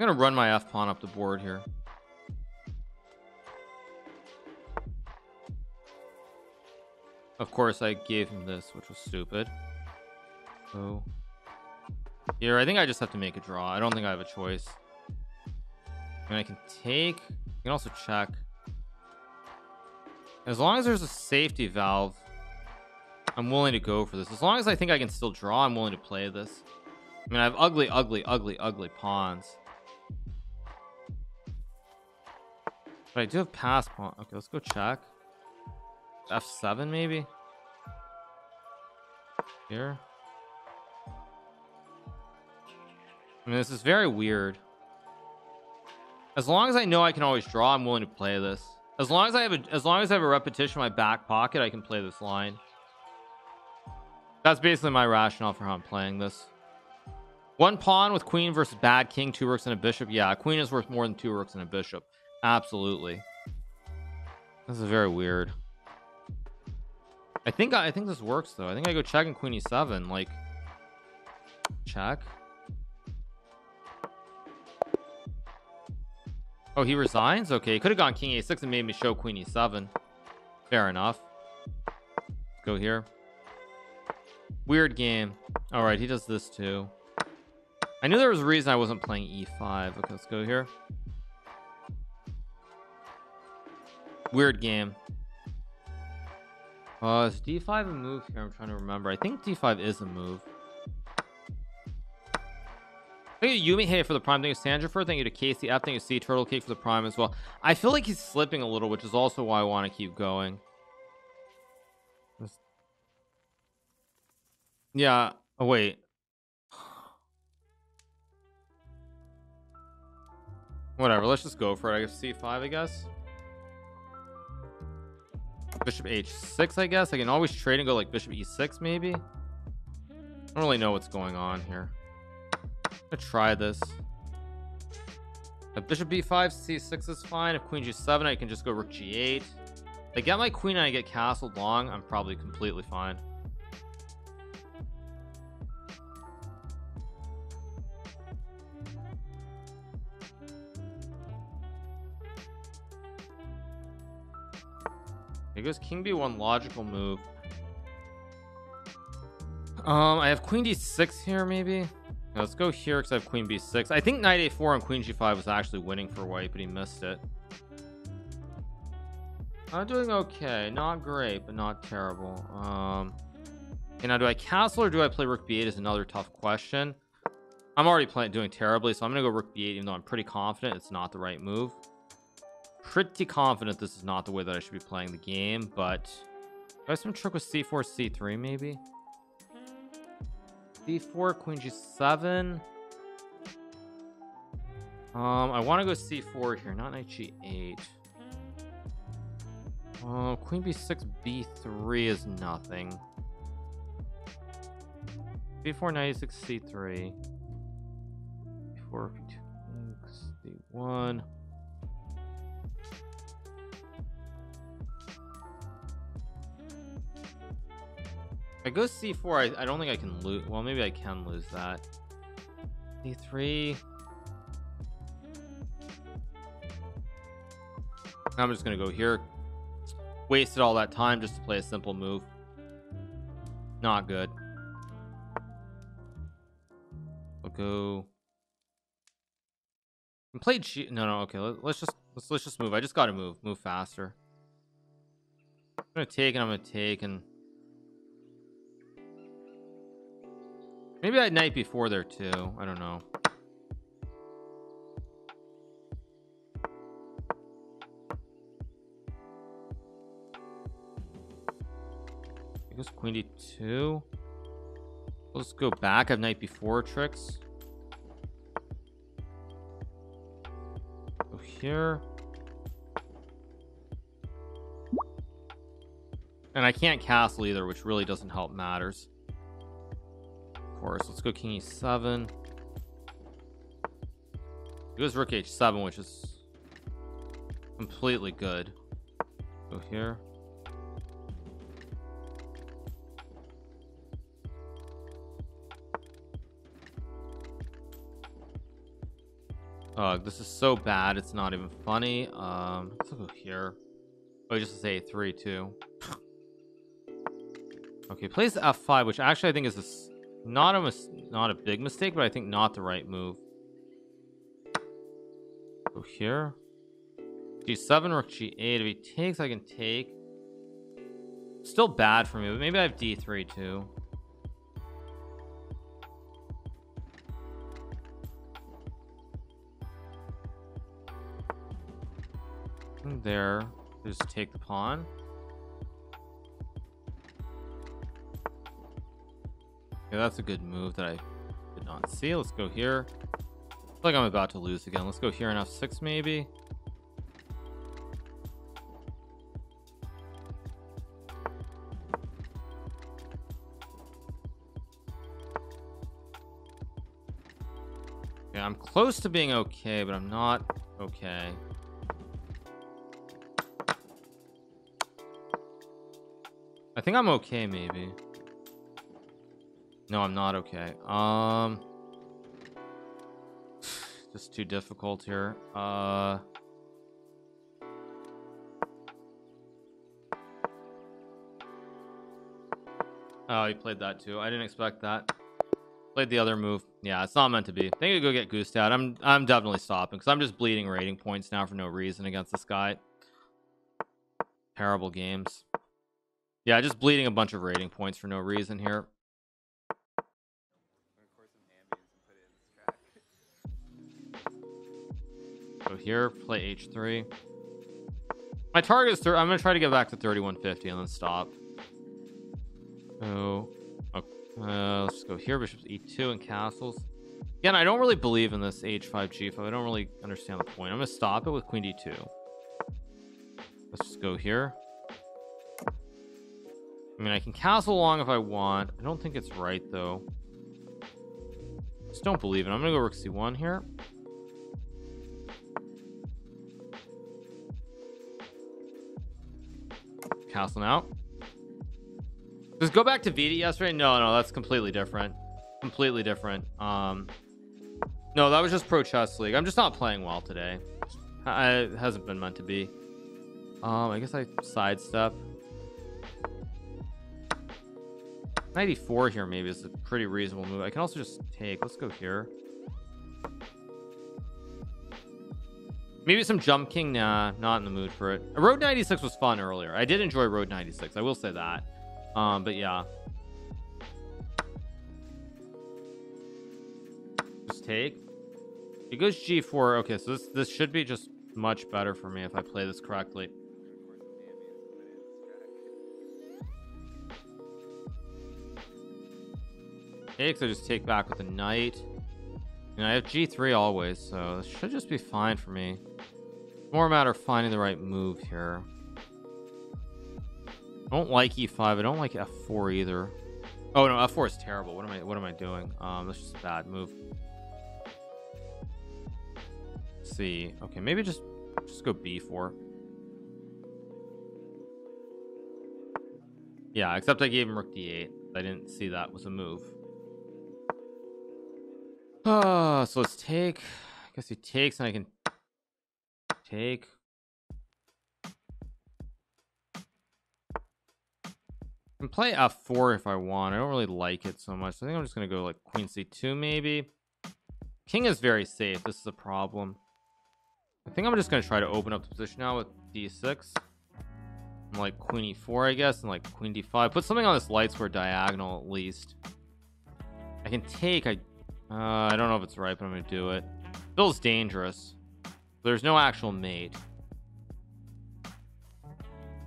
I'm gonna run my f pawn up the board here of course I gave him this which was stupid so here I think I just have to make a draw I don't think I have a choice and I can take you can also check. As long as there's a safety valve I'm willing to go for this. As long as I think I can still draw I'm willing to play this. I mean I have ugly ugly ugly ugly pawns. But I do have pass pawn. Okay let's go check. F7 maybe? Here? I mean this is very weird as long as I know I can always draw I'm willing to play this. As long as I have a as long as I have a repetition in my back pocket I can play this line. That's basically my rationale for how I'm playing this. One pawn with queen versus bad king two rooks and a bishop. Yeah queen is worth more than two rooks and a bishop. Absolutely. This is very weird. I think I think this works though. I think I go check and queen e7 like check oh he resigns? Okay could have gone king a6 and made me show queen e7 fair enough. Go here. Weird game. All right he does this too. I knew there was a reason I wasn't playing e5 okay let's go here. Weird game. Uh is d5 a move here? I'm trying to remember. I think d5 is a move Thank you Yumi Hey for the prime. Thank you Sandra for thank you to Casey F. Thank you C Turtle Cake for the prime as well. I feel like he's slipping a little, which is also why I want to keep going. Yeah. Oh wait. Whatever. Let's just go for it. I guess C5. I guess. Bishop H6. I guess I can always trade and go like Bishop E6 maybe. I don't really know what's going on here. I'm gonna try this. If bishop b5 c6 is fine. If queen g7 I can just go rook g8 I get my queen and I get castled long I'm probably completely fine. Here goes king b1 logical move. Um I have queen d6 here maybe now let's go here because I have queen b6 I think knight a4 and queen g5 was actually winning for white but he missed it. I'm doing okay. Not great but not terrible. Um okay now do I castle or do I play rook b8 is another tough question. I'm already playing doing terribly so I'm gonna go rook b8 even though I'm pretty confident it's not the right move. Pretty confident this is not the way that I should be playing the game but I have some trick with c4 c3 maybe d4 queen g7 um I want to go c4 here not knight g8 uh, queen b6 b3 is nothing. B4 knight e6 c3 b4 d1 I go c4 I, I don't think I can lose well maybe I can lose that. D3 I'm just gonna go here. Wasted all that time just to play a simple move. Not good. I'll go. And play G no no okay let, us just let's let's just move. I just gotta move move faster. I'm gonna take and I'm gonna take and maybe I knight b4 there too. I don't know. I guess queen d2 let's go back I knight b4 tricks. Go here. And I can't castle either which really doesn't help matters let's go king e7 it goes rook h7 which is completely good go here Oh, this is so bad. It's not even funny. Um, let's go here. Oh, just say three 2. [laughs] okay, plays f5, which actually I think is a, not a not a big mistake, but I think not the right move. Go here. G7, rook G8. If he takes, I can take. Still bad for me, but maybe I have D3 too. there just take the pawn yeah that's a good move that I did not see. Let's go here. Like I'm about to lose again. Let's go here and f6 maybe. Yeah I'm close to being okay but I'm not okay. I think I'm okay maybe no I'm not okay um [sighs] just too difficult here uh Oh, he played that too. I didn't expect that. Played the other move. Yeah, it's not meant to be. I think I go get goosed out. I'm I'm definitely stopping because I'm just bleeding rating points now for no reason against this guy. Terrible games. Yeah, just bleeding a bunch of rating points for no reason here. So here, play h3. My target is. I'm gonna try to get back to 3150 and then stop. Okay, uh, let's go here. Bishop's e2 and castles. Again, I don't really believe in this h5 g5. I don't really understand the point. I'm gonna stop it with queen d2. Let's just go here. I mean, I can castle along if I want. I don't think it's right, though. Just don't believe it. I'm gonna go rook c1 here. Castle now. Just go back to Vita yesterday. No, no, that's completely different. Completely different. Um, no, that was just Pro Chess League. I'm just not playing well today. I, it hasn't been meant to be. Um, I guess I sidestep. 94 here maybe is a pretty reasonable move. I can also just take. Let's go here. Maybe some jump king. Nah, not in the mood for it. Road 96 was fun earlier. I did enjoy Road 96. I will say that. Um, but yeah. Just take. It goes G4. Okay, so this this should be just much better for me if I play this correctly. takes I just take back with a knight and I have g3 always so this should just be fine for me more a matter of finding the right move here. I don't like e5 I don't like f4 either. Oh no f4 is terrible. What am I what am I doing? Um that's just a bad move. Let's see. Okay maybe just just go b4 yeah except I gave him rook d8 I didn't see that was a move. Uh, [sighs] so let's take. I guess he takes, and I can take. I can play f4 if I want. I don't really like it so much. I think I'm just gonna go like queen c2 maybe. King is very safe. This is a problem. I think I'm just gonna try to open up the position now with d6. And like queen e4, I guess, and like queen d5. Put something on this light square diagonal at least. I can take. I uh, I don't know if it's right, but I'm gonna do it. Feels dangerous. There's no actual mate.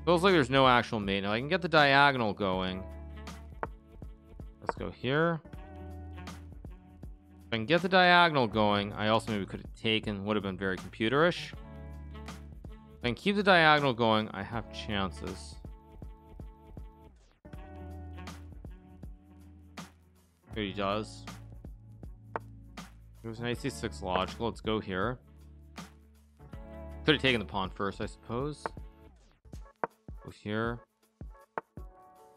Feels like there's no actual mate. Now I can get the diagonal going. Let's go here. If I can get the diagonal going, I also maybe could have taken, would have been very computerish. If I can keep the diagonal going, I have chances. Here he does. It was an ac6 logical. Let's go here. Could have taken the pawn first, I suppose. Go here.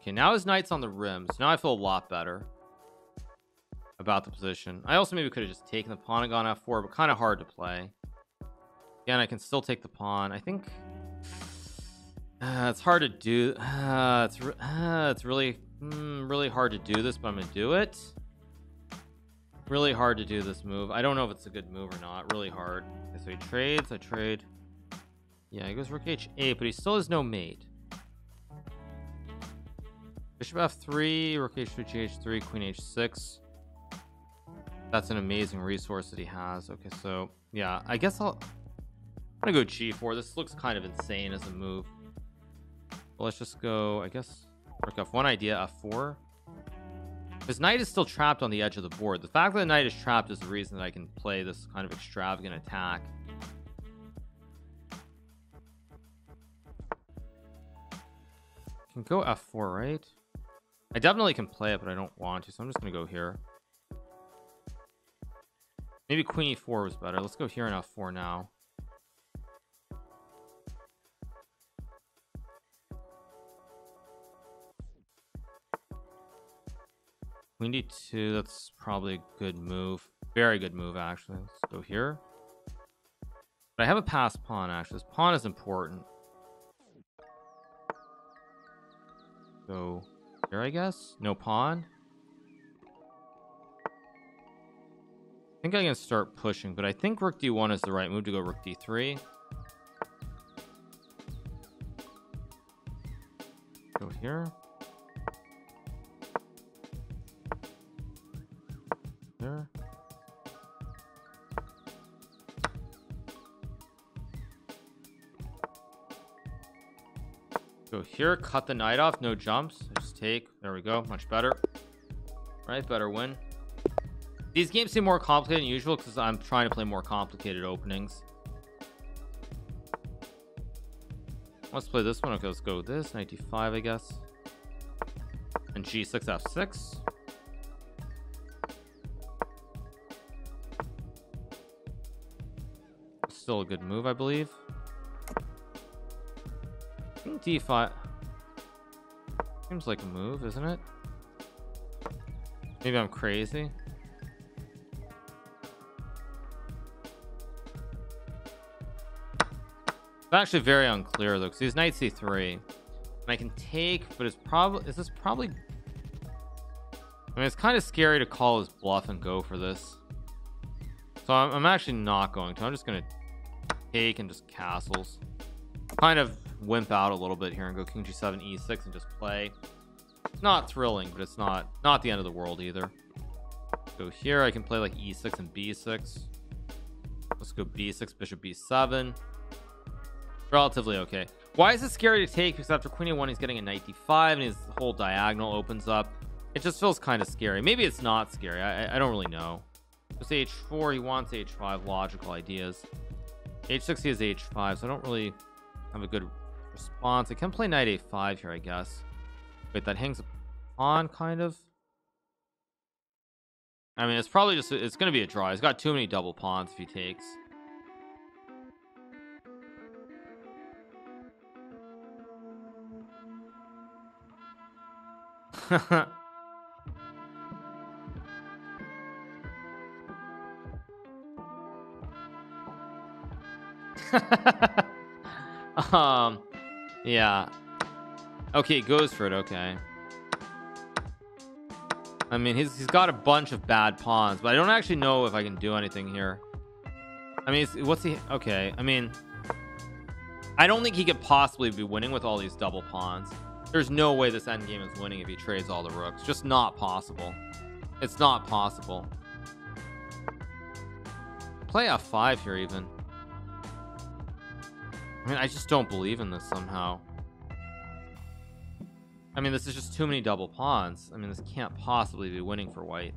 Okay, now his knight's on the rim, so now I feel a lot better. about the position. I also maybe could have just taken the pawn and gone f4 but kind of hard to play. Again I can still take the pawn. I think uh, it's hard to do uh, it's uh, it's really mm, really hard to do this but I'm gonna do it. Really hard to do this move. I don't know if it's a good move or not. Really hard. Okay, so he trades I trade yeah he goes rook h8 but he still has no mate. Bishop f3 rook h2 gh3 queen h6 that's an amazing resource that he has. Okay so yeah I guess I'll I'm gonna go g4 this looks kind of insane as a move. Well, let's just go I guess rook f1 idea f4 his knight is still trapped on the edge of the board. The fact that the knight is trapped is the reason that I can play this kind of extravagant attack can go f4 right? I definitely can play it but I don't want to so I'm just gonna go here. Maybe queen e4 was better. Let's go here and f4 now. Queen d2 that's probably a good move. Very good move actually. Let's go here. But I have a passed pawn actually. This pawn is important go here I guess? No pawn? I think I can start pushing but I think rook d1 is the right move to go rook d3 go here here cut the knight off no jumps. Just take there we go much better. Right better win. These games seem more complicated than usual because I'm trying to play more complicated openings. Let's play this one. Okay let's go with this. 95 I guess. And g6 f6 still a good move I believe. D5 seems like a move isn't it? Maybe I'm crazy? It's actually very unclear though because he's knight c3 and I can take but it's probably is this probably I mean it's kind of scary to call his bluff and go for this. So I'm, I'm actually not going to. I'm just gonna take and just castles. Kind of wimp out a little bit here and go king g7 e6 and just play. It's not thrilling but it's not not the end of the world either. Go here I can play like e6 and b6 let's go b6 bishop b7 relatively okay. Why is it scary to take? Because after queen a1 he's getting a knight d5 and his whole diagonal opens up. It just feels kind of scary. Maybe it's not scary. I, I don't really know. Just h4 he wants h5 logical ideas. h6 he has h5 so I don't really have a good response. I can play knight a5 here I guess. Wait that hangs on kind of? I mean it's probably just it's gonna be a draw. He's got too many double pawns if he takes. [laughs] Um yeah. Okay goes for it okay. I mean he's, he's got a bunch of bad pawns but I don't actually know if I can do anything here. I mean what's he okay I mean I don't think he could possibly be winning with all these double pawns. There's no way this endgame is winning if he trades all the rooks. Just not possible. It's not possible. Play f5 here even I mean I just don't believe in this somehow. I mean this is just too many double pawns. I mean this can't possibly be winning for white.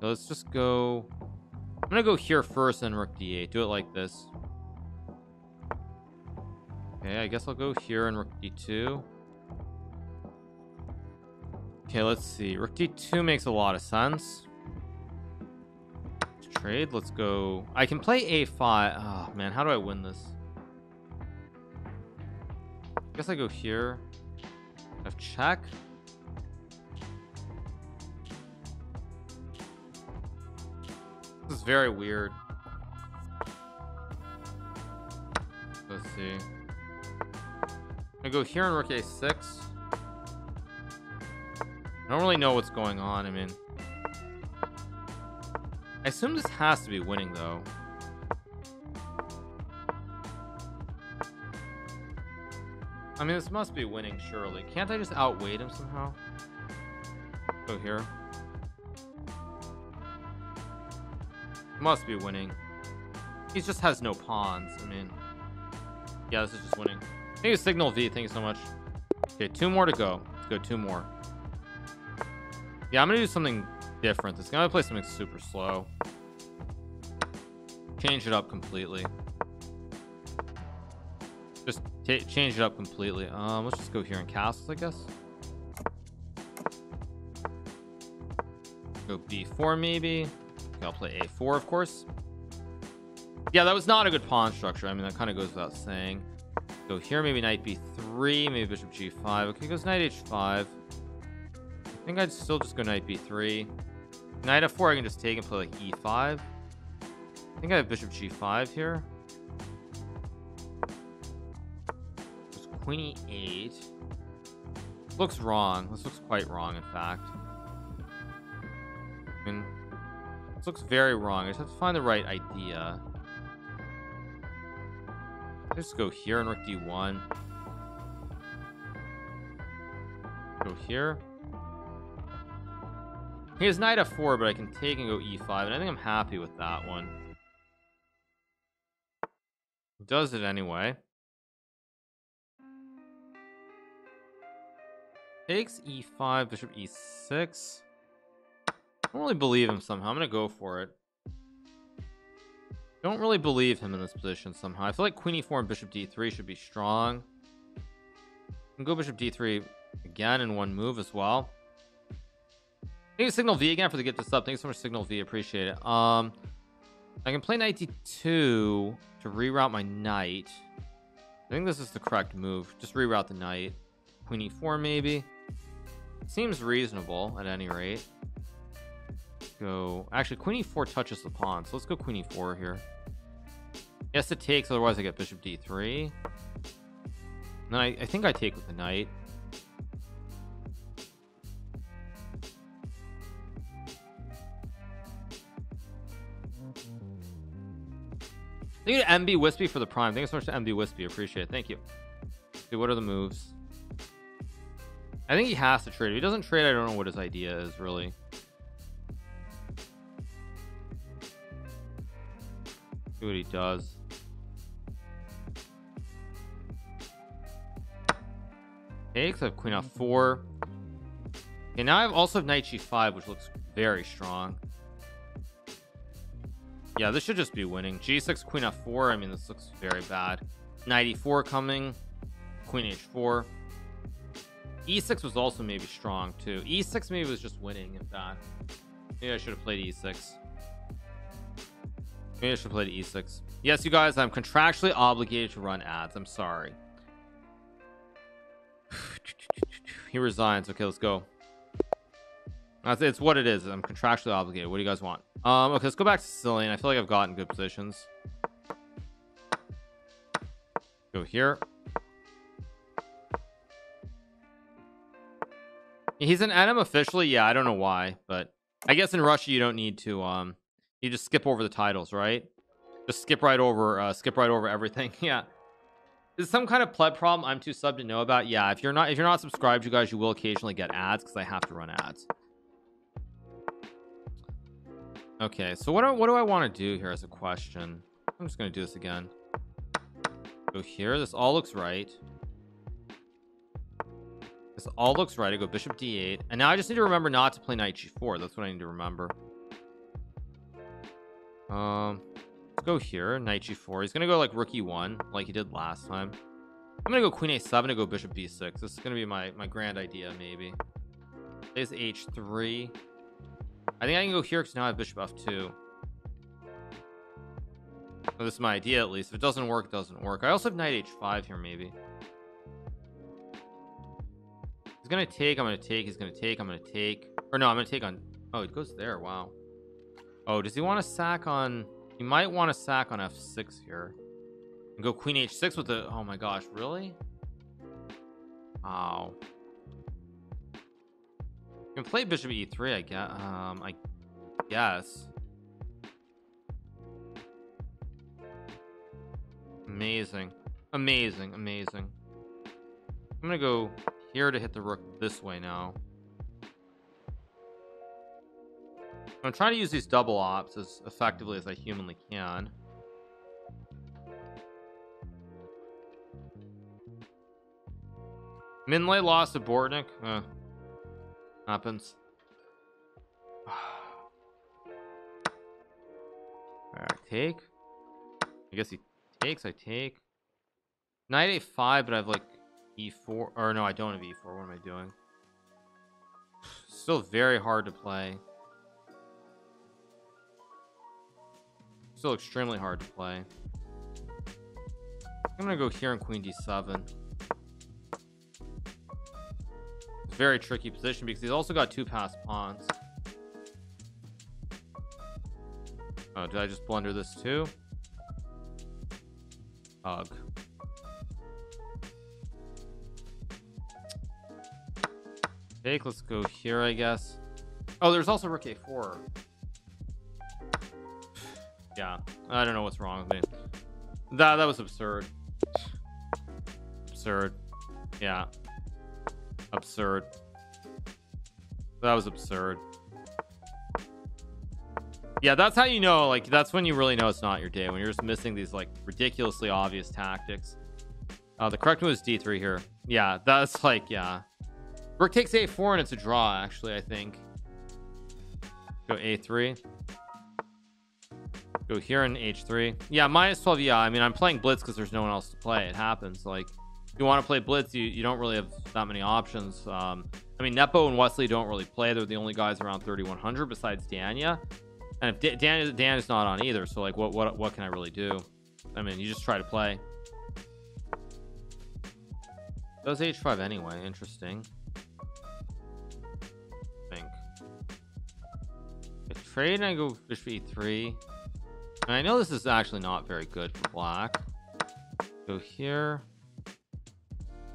So let's just go I'm gonna go here first and rook d8 do it like this. Okay I guess I'll go here and rook d2 okay let's see. Rook d2 makes a lot of sense trade. Let's go. I can play a5. Oh, ah, man. How do I win this? I guess I go here. I've check. This is very weird. Let's see. I go here on rook a6. I don't really know what's going on. I mean... I assume this has to be winning though. I mean this must be winning surely. Can't I just outweigh him somehow? Go here. Must be winning. He just has no pawns I mean. Yeah this is just winning. Thank you signal V? Thank you so much. Okay two more to go. Let's go two more. Yeah I'm gonna do something different. It's gonna play something super slow. Change it up completely. Just change it up completely. Um let's just go here in castles I guess. Go b4 maybe. Okay, I'll play a4 of course. Yeah that was not a good pawn structure. I mean that kind of goes without saying. Go here maybe knight b3 maybe bishop g5 okay goes knight h5 I think I'd still just go knight b3 knight f4 I can just take and play like e5 I think I have bishop g5 here. Just queen e8 looks wrong. This looks quite wrong in fact. I mean this looks very wrong. I just have to find the right idea. Let's go here and rook d1 go here he has knight f4 but I can take and go e5 and I think I'm happy with that one. Does it anyway. Takes e5 bishop e6 I don't really believe him somehow. I'm gonna go for it. Don't really believe him in this position somehow. I feel like queen e4 and bishop d3 should be strong. Go bishop d3 again in one move as well Thank you signal V again for the gift of sub. Thanks so much signal V. Appreciate it. Um I can play knight d2 to reroute my knight. I think this is the correct move. Just reroute the knight. Queen e4 maybe. Seems reasonable at any rate. Go actually queen e4 touches the pawn so let's go queen e4 here. Yes it takes otherwise I get bishop d3 and then I, I think I take with the knight Thank you to MB Wispy for the prime. Thank you so much to MB Wispy. Appreciate it. Thank you. See what are the moves? I think he has to trade. If he doesn't trade, I don't know what his idea is really. See what he does. Takes I have queen f4. Okay, now I have also have knight g5, which looks very strong. Yeah, this should just be winning. G6, queen f4. I mean, this looks very bad. Knight e4 coming. Queen h4. E6 was also maybe strong too. E6 maybe was just winning in fact. Maybe I should have played E6. Maybe I should played E6. Yes, you guys, I'm contractually obligated to run ads. I'm sorry. [sighs] he resigns. Okay, let's go. It's what it is. I'm contractually obligated. What do you guys want? Um, okay, let's go back to Sicilian. I feel like I've gotten good positions. Go here. He's an enemy officially. Yeah, I don't know why, but I guess in Russia you don't need to. Um, you just skip over the titles, right? Just skip right over. Uh, skip right over everything. [laughs] yeah. Is some kind of pleb problem I'm too sub to know about? Yeah, if you're not if you're not subscribed, you guys, you will occasionally get ads because I have to run ads. Okay, so what do, what do I want to do here as a question? I'm just going to do this again. Go here. This all looks right. This all looks right. I go bishop d8. And now I just need to remember not to play knight g4. That's what I need to remember. Um, let's go here. Knight g4. He's going to go like rook e1 like he did last time. I'm to go queen a7 to go bishop b6. This is going to be my, my grand idea maybe. Plays h3. I think I can go here because now I have bishop f2. Well, this is my idea at least. If it doesn't work, it doesn't work. I also have knight h5 here maybe. He's gonna take, I'm gonna take, he's gonna take, I'm gonna take. Or no, I'm gonna take on oh it goes there. Wow. oh does he want to sack on he might want to sack on f6 here and go queen h6 with the oh my gosh really oh can play bishop e3 I guess um I guess. Amazing. Amazing. Amazing. I'm gonna go here to hit the rook this way now. I'm trying to use these double ops as effectively as I humanly can. Minlay lost to Bortnik. uh, happens. [sighs] Alright, take. I guess he takes I take. Knight a5 but I have like e4 or no I don't have e4 what am I doing? Still very hard to play. Still extremely hard to play. I'm gonna go here in queen d7 very tricky position because he's also got two passed pawns oh did I just blunder this too Ugh. Take, let's go here, I guess. Oh, there's also rook a4. Yeah, I don't know what's wrong with me. That that was absurd. Absurd. Yeah. Absurd. That was absurd. Yeah, that's how you know, like, that's when you really know it's not your day, when you're just missing these, like, ridiculously obvious tactics. Uh, the correct move is d3 here. Yeah, that's like, yeah. Rook takes a4 and it's a draw, actually, I think. Go a3. Go here in h3. Yeah, minus 12. Yeah, I mean, I'm playing blitz because there's no one else to play. It happens. Like, if you want to play blitz, you, you don't really have that many options. Um, I mean, Nepo and Wesley don't really play. They're the only guys around 3100 besides Danya. And if Dan, Dan is not on either, so like, what what what can I really do? I mean, you just try to play. Does h5 anyway. Interesting. I think. I trade and I go bishop e3. And I know this is actually not very good for black. Go here.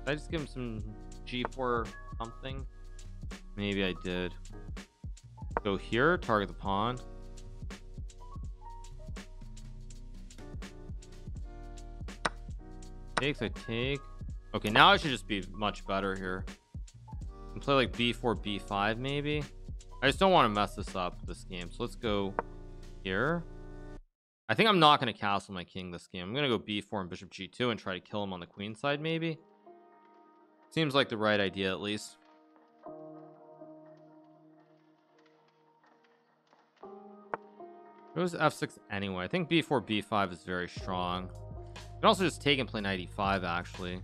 Did I just give him some g4 something? Maybe I did. Go here, target the pawn. Takes, I take. Okay, now I should just be much better here. And play like b4, b5 maybe. I just don't want to mess this up this game. So let's go here. I think I'm not going to castle my king this game. I'm going to go b4 and bishop g2 and try to kill him on the queen side maybe. Seems like the right idea at least. It was f6 anyway. I think b4, b5 is very strong. You can also just take and play 95 actually.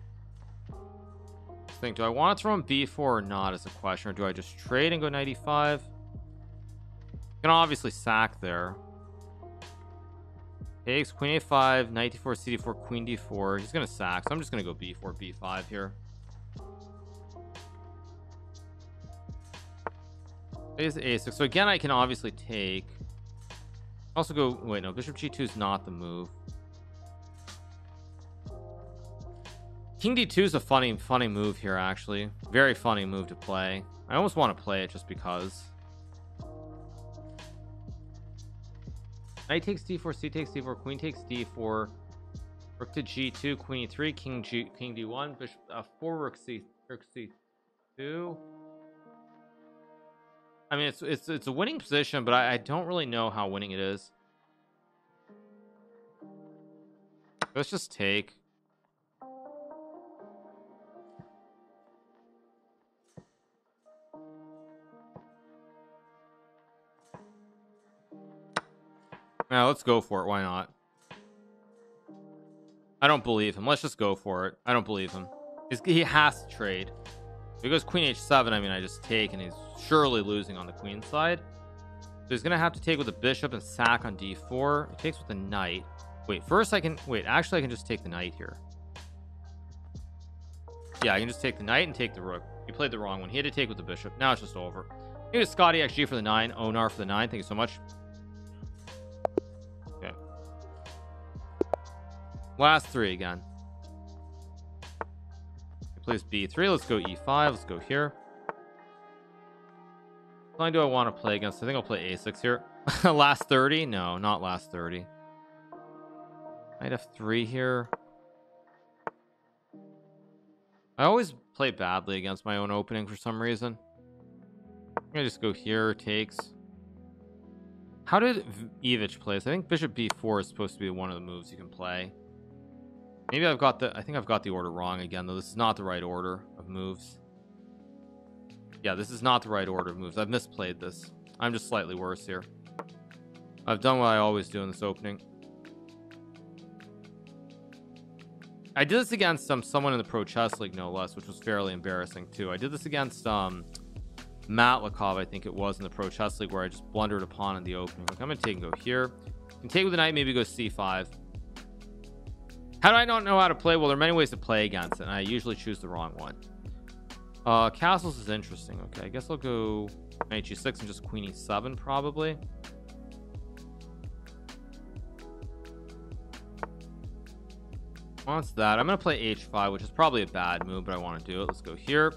Just think, do I want to throw in b4 or not is a question, or do I just trade and go 95? You can obviously sack there. Takes queen a5, knight d4, c4, queen d4. He's gonna sack, so I'm just gonna go b4, b5 here. Plays a6. So again, I can obviously take. Also go. Wait, no. Bishop g2 is not the move. King d2 is a funny, funny move here. Actually, very funny move to play. I almost want to play it just because. Knight takes d4, c takes d4, queen takes d4, rook to g2, queen e3, king g, king d1, bishop uh, 4 rook c, rook c2. I mean, it's it's it's a winning position, but I, I don't really know how winning it is. Let's just take. Now let's go for it. Why not? I don't believe him. Let's just go for it. I don't believe him. He's, he has to trade. If it goes queen h7, I mean, I just take, and he's surely losing on the queen side. So he's going to have to take with a bishop and sack on d4. He takes with the knight. Wait, first I can... Wait, actually, I can just take the knight here. Yeah, I can just take the knight and take the rook. He played the wrong one. He had to take with the bishop. Now it's just over. Here is Scotty XG for the 9. Onar for the 9. Thank you so much. Okay. Last three again plays b3 let's go e5 let's go here. How long do I want to play against I think I'll play a6 here. [laughs] Last 30 no not last 30 Knight f3 here. I always play badly against my own opening for some reason. Gonna just go here takes. How did Evich play? I think bishop b4 is supposed to be one of the moves you can play maybe I've got the I think I've got the order wrong again though. This is not the right order of moves. Yeah this is not the right order of moves. I've misplayed this. I'm just slightly worse here. I've done what I always do in this opening. I did this against um, someone in the pro chess league no less which was fairly embarrassing too. I did this against um Matlakov I think it was in the pro chess league where I just blundered a pawn in the opening. Like I'm gonna take and go here. And take with the knight maybe go c5 how do I not know how to play? Well there are many ways to play against it and I usually choose the wrong one. Uh castles is interesting. Okay I guess I'll go knight g6 and just queen e7 probably. Wants that. I'm gonna play h5 which is probably a bad move but I want to do it. Let's go here.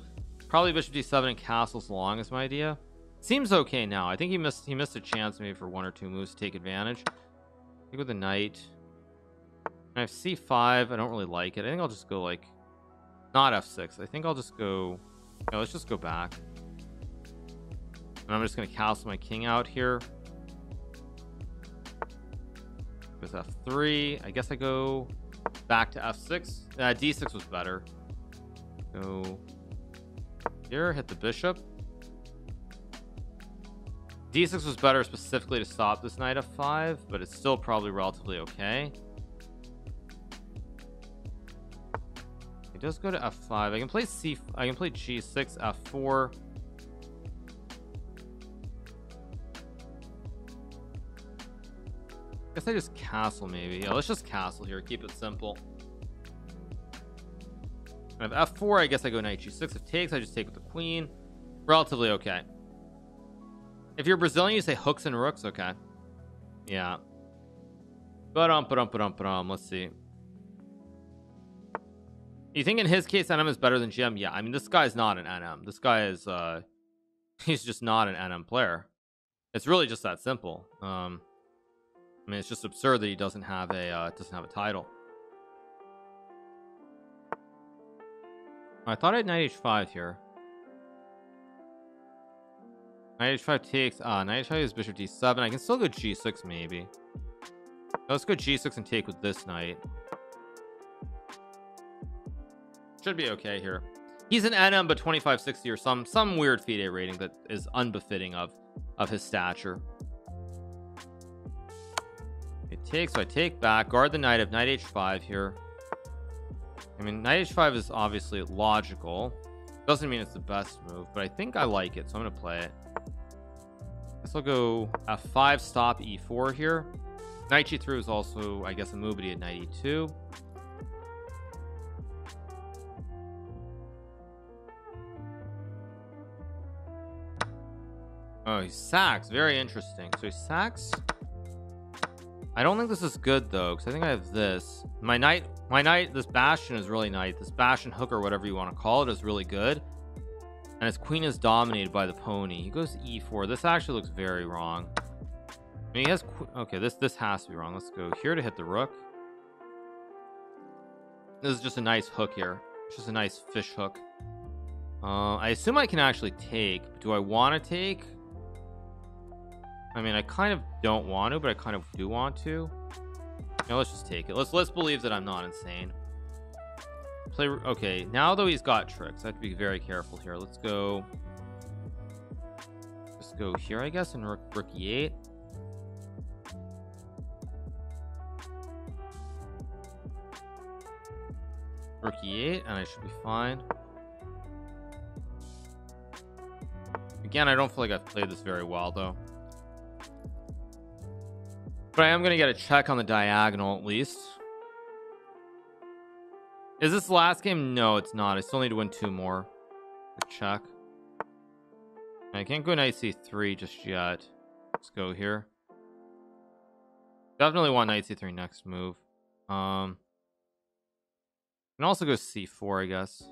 Probably bishop d7 and castles long is my idea. Seems okay now. I think he missed he missed a chance maybe for one or two moves to take advantage. Go with the knight I have c5 I don't really like it. I think I'll just go like not f6 I think I'll just go yeah, let's just go back. And I'm just gonna castle my king out here. With f3 I guess I go back to f6 uh, d6 was better. Go here hit the bishop. D6 was better specifically to stop this knight f5 but it's still probably relatively okay does go to f5 I can play c I can play g6 f4 I guess I just castle maybe. Yeah let's just castle here. Keep it simple. I have f4 I guess I go knight g6 if takes I just take with the queen. Relatively okay. If you're Brazilian you say hooks and rooks? Okay. Yeah. But um but um but um but um let's see you think in his case NM is better than GM yeah I mean this guy's not an NM this guy is uh [laughs] he's just not an NM player it's really just that simple um I mean, it's just absurd that he doesn't have a uh, doesn't have a title. I thought I had knight h5 here. Knight h5 takes. Ah, uh, knight h5 is bishop d7. I can still go g6 maybe. Let's go g6 and take with this knight. Should be okay here. He's an NM, but 2560 or some some weird FIDE rating that is unbefitting of of his stature. Take so I take back. Guard the knight of knight h5 here. I mean knight h5 is obviously logical. Doesn't mean it's the best move but I think I like it so I'm gonna play it. Guess I'll go f5 stop e4 here. Knight g3 is also I guess a move but he had knight e2 Oh, he sacks. Very interesting. So he sacks. I don't think this is good though because I think I have this. My knight my knight this bastion is really nice this bastion hook or whatever you want to call it is really good. And his queen is dominated by the pony. He goes e4 this actually looks very wrong. I mean, he has okay this this has to be wrong. Let's go here to hit the rook. This is just a nice hook here. It's just a nice fish hook. Uh, I assume I can actually take. Do I want to take I mean I kind of don't want to but I kind of do want to. Now let's just take it. Let's let's believe that I'm not insane. Play okay now though he's got tricks I have to be very careful here. Let's go. Let's go here I guess and rook, rook e8 rook e8 and I should be fine. Again I don't feel like I've played this very well though but I am going to get a check on the diagonal at least. Is this the last game? No, it's not. I still need to win two more. A check. I can't go knight c3 just yet. Let's go here. Definitely want knight c3 next move. Um, can also go c4 I guess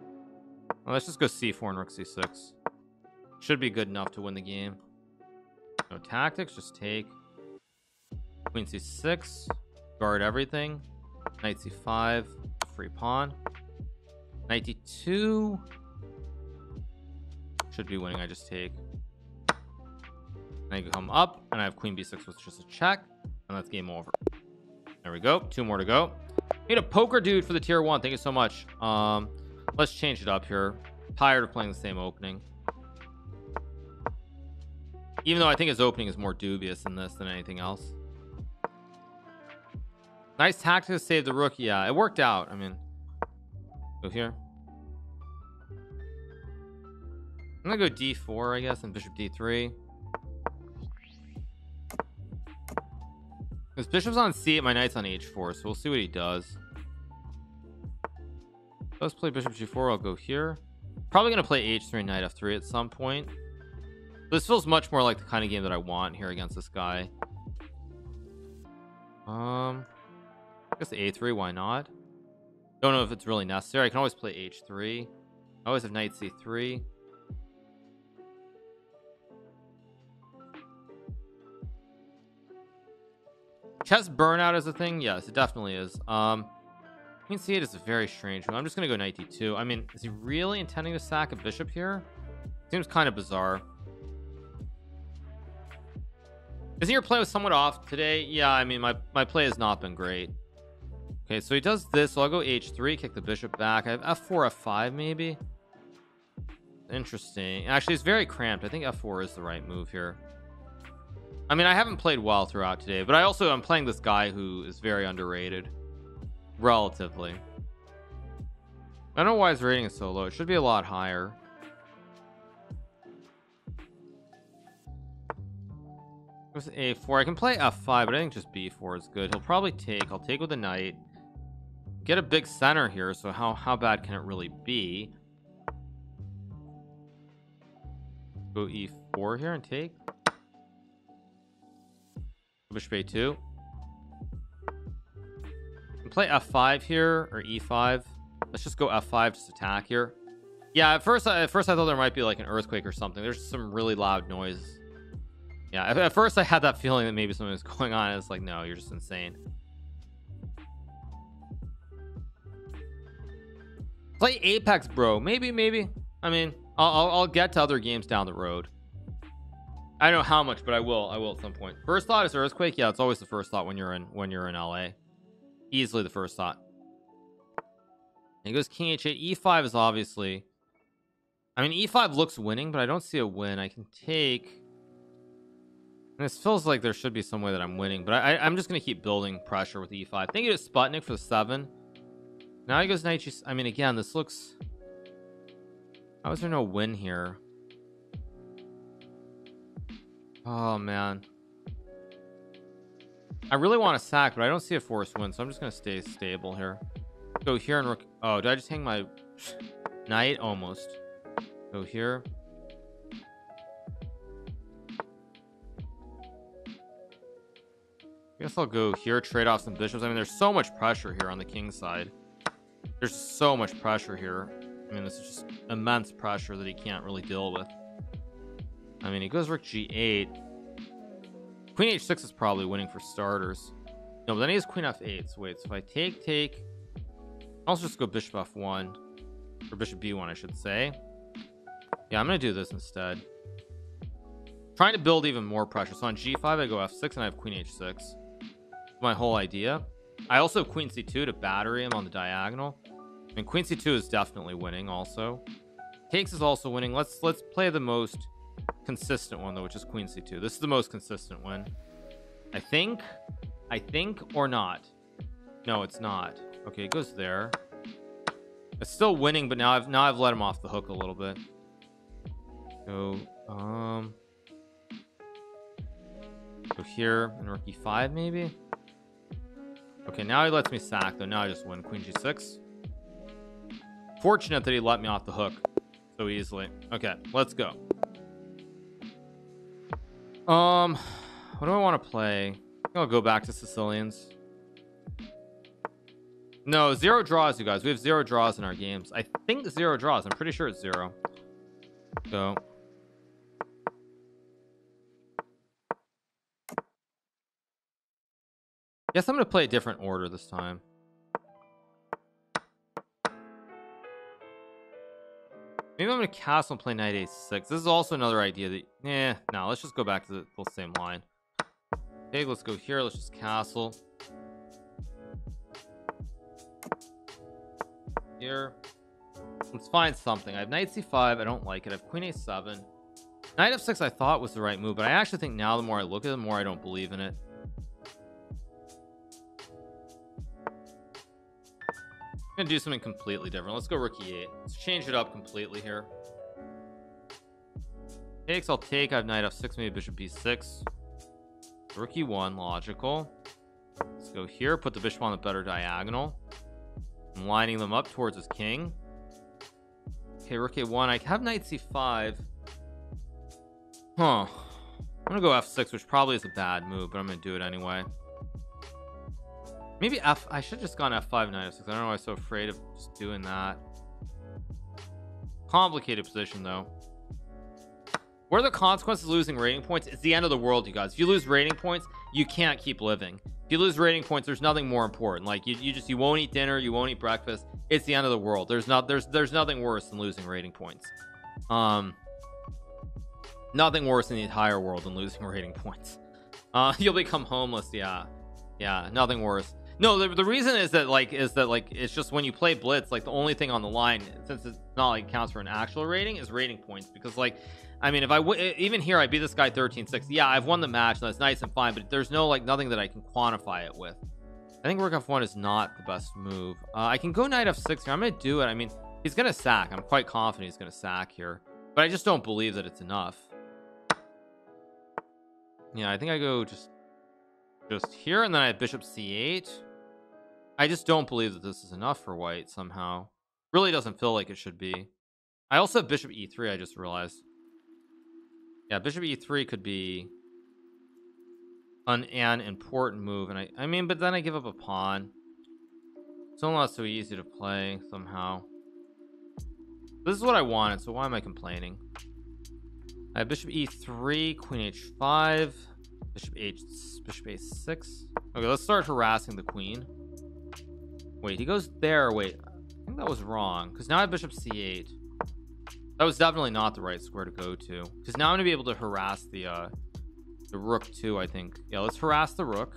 well, let's just go c4 and rook c6 should be good enough to win the game no tactics just take queen c6 guard everything. Knight c5 free pawn. Knight d2 should be winning I just take. I can come up and I have queen b6 with just a check and that's game over. There we go two more to go. Need a poker dude for the tier one thank you so much. Um let's change it up here. Tired of playing the same opening. Even though I think his opening is more dubious in this than anything else nice tactic to save the rook yeah it worked out. I mean go here. I'm gonna go d4 I guess and bishop d3 His bishop's on c8 my knight's on h4 so we'll see what he does. Let's play bishop g4 I'll go here. Probably gonna play h3 knight f3 at some point. This feels much more like the kind of game that I want here against this guy. Um I guess a3 why not? Don't know if it's really necessary. I can always play h3 I always have knight c3 chess burnout is a thing? Yes it definitely is. Um queen c8 is a very strange i'm just gonna go knight d2 i mean is he really intending to sack a bishop here? Seems kind of bizarre. Isn't your play was somewhat off today? Yeah i mean my my play has not been great okay so he does this so i'll go h3 kick the bishop back. I have f4 f5 maybe? Interesting. Actually it's very cramped. I think f4 is the right move here. I mean I haven't played well throughout today but I also am playing this guy who is very underrated. Relatively. I don't know why his rating is so low. It should be a lot higher. What's a4 I can play f5 but I think just b4 is good. He'll probably take. I'll take with a knight get a big center here so how how bad can it really be? Go e4 here and take. Bishop a2 play f5 here or e5 let's just go f5 just attack here. Yeah at first at first I thought there might be like an earthquake or something. There's some really loud noise. Yeah at, at first I had that feeling that maybe something was [laughs] going on. It's like no you're just insane play apex bro. Maybe maybe. I mean I'll, I'll get to other games down the road. I don't know how much but I will I will at some point. First thought is earthquake. Yeah it's always the first thought when you're in when you're in LA easily the first thought. And he goes king h8 e5 is obviously I mean e5 looks winning but I don't see a win. I can take and this feels like there should be some way that I'm winning but I, I'm just gonna keep building pressure with e5 thank you to Sputnik for the seven now he goes knight g I mean again this looks how is there no win here Oh man. I really want to sack, but I don't see a forced win, so I'm just gonna stay stable here. Go here and rook. Oh, did I just hang my knight? Almost. Go here. I guess I'll go here, trade off some bishops. I mean, there's so much pressure here on the king side. There's so much pressure here. I mean, this is just immense pressure that he can't really deal with. I mean, he goes rook g8. Queen h6 is probably winning for starters. No, but then he has queen f8. So wait, so if I take, take, I'll just go bishop f1 or bishop b1, I should say. Yeah, I'm gonna do this instead. Trying to build even more pressure. So on g5, I go f6 and I have queen h6. My whole idea. I also have queen c2 to battery him on the diagonal. And queen c2 is definitely winning also. Takes is also winning. Let's let's play the most consistent one though which is queen c2 this is the most consistent one. I think i think or not? No it's not. Okay it goes there. It's still winning but now i've now i've let him off the hook a little bit. So um go here and rook e5 maybe? Okay now he lets me sack though. Now i just win. Queen g6 fortunate that he let me off the hook so easily. Okay let's go. Um, what do I want to play? I'll go back to Sicilians. no zero draws you guys. We have zero draws in our games. I think zero draws. I'm pretty sure it's zero. So. Guess I'm gonna play a different order this time maybe I'm gonna castle and play knight a6 this is also another idea that eh, yeah no let's just go back to the, the same line. Okay let's go here. Let's just castle. Here. Let's find something. I have knight c5 I don't like it. I have queen a7 knight f6 I thought was the right move but I actually think now the more I look at it the more I don't believe in it gonna do something completely different. Let's go rook e8 let's change it up completely here. Takes I'll take I have knight f6 maybe bishop b6 rook e1 logical. Let's go here put the bishop on the better diagonal. I'm lining them up towards his king. Okay rook a1 I have knight c5 huh. I'm gonna go f6 which probably is a bad move but I'm gonna do it anyway maybe f I should have just gone f5 knight f6 I don't know why I'm so afraid of just doing that. Complicated position though. What are the consequences of losing rating points? It's the end of the world you guys. If you lose rating points you can't keep living. If you lose rating points there's nothing more important. Like you, you just you won't eat dinner you won't eat breakfast. It's the end of the world. There's not there's there's nothing worse than losing rating points. Um nothing worse in the entire world than losing [laughs] rating points. Uh [laughs] you'll become homeless yeah. Yeah nothing worse no the, the reason is that like is that like it's just when you play blitz like the only thing on the line since it's not like counts for an actual rating is rating points. Because like I mean if I would even here I beat this guy 13 6 yeah I've won the match that's nice and fine but there's no like nothing that I can quantify it with. I think rook f1 is not the best move. Uh, I can go knight f6 here. I'm gonna do it. I mean he's gonna sack. I'm quite confident he's gonna sack here but I just don't believe that it's enough. Yeah I think I go just just here and then I have bishop c8 I just don't believe that this is enough for white somehow. Really doesn't feel like it should be. I also have bishop e3 I just realized. Yeah bishop e3 could be an, an important move and I I mean but then I give up a pawn. Still not so easy to play somehow. This is what I wanted so why am I complaining? I have bishop e3 queen h5 bishop h bishop a6 okay let's start harassing the queen wait he goes there. Wait I think that was wrong because now I have bishop c8 that was definitely not the right square to go to because now I'm gonna be able to harass the uh the rook too I think. Yeah let's harass the rook.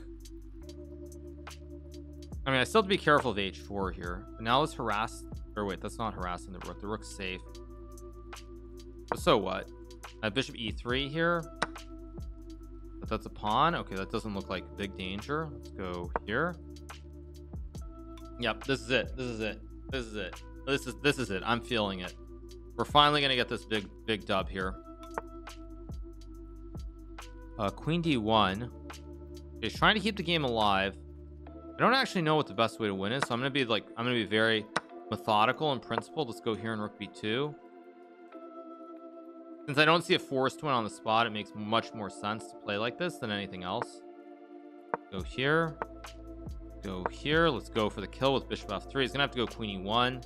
I mean I still have to be careful of h4 here but now let's harass or wait that's not harassing the rook. The rook's safe. But so what? I have bishop e3 here. But that's a pawn? Okay that doesn't look like big danger. Let's go here yep this is it this is it this is it. This is this is it I'm feeling it. We're finally gonna get this big big dub here. Uh queen d1 is trying to keep the game alive. I don't actually know what the best way to win is so I'm gonna be like I'm gonna be very methodical and principled. Let's go here in rook b2 since I don't see a forced win on the spot it makes much more sense to play like this than anything else. Go here go here. Let's go for the kill with bishop f3 he's gonna have to go queen e1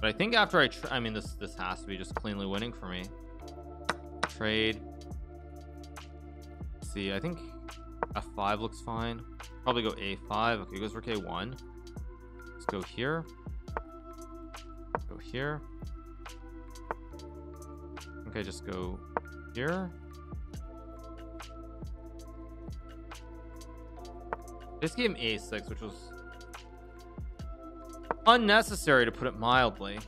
but I think after I try I mean this this has to be just cleanly winning for me. Trade. Let's see I think f5 looks fine. Probably go a5 okay goes for k1 let's go here. Go here. Okay just go here this game a6 which was unnecessary to put it mildly.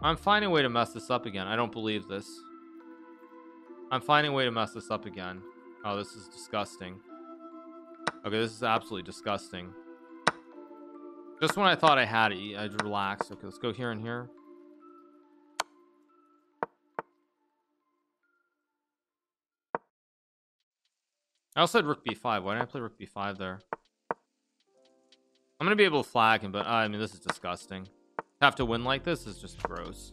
I'm finding a way to mess this up again. I don't believe this. I'm finding a way to mess this up again. Oh this is disgusting. Okay this is absolutely disgusting. Just when I thought I had it I'd relax. Okay let's go here and here I also had rook b5. Why didn't I play rook b5 there? I'm gonna be able to flag him, but uh, I mean, this is disgusting. Have to win like this is just gross.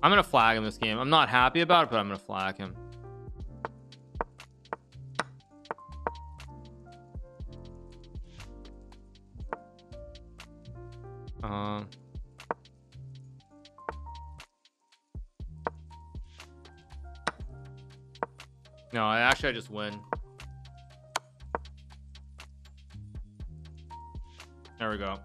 I'm gonna flag him this game. I'm not happy about it, but I'm gonna flag him. No I just win. There we go.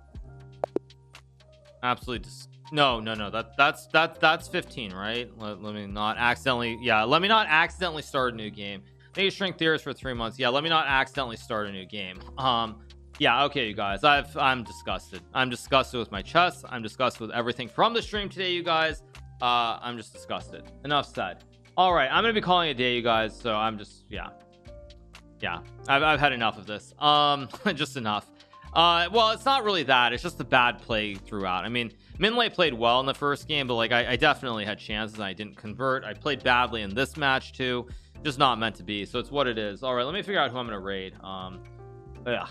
Absolutely no no no that that's that that's 15 right? Let, let me not accidentally yeah let me not accidentally start a new game. Make shrink theorist for three months. Yeah let me not accidentally start a new game. Um yeah okay you guys I've I'm disgusted. I'm disgusted with my chess. I'm disgusted with everything from the stream today you guys. Uh I'm just disgusted. Enough said all right I'm gonna be calling it a day you guys so I'm just yeah. Yeah I've, I've had enough of this. Um [laughs] just enough. Uh well it's not really that it's just the bad play throughout. I mean Minlay played well in the first game but like I, I definitely had chances and I didn't convert. I played badly in this match too. Just not meant to be so it's what it is. All right let me figure out who I'm gonna raid. Um yeah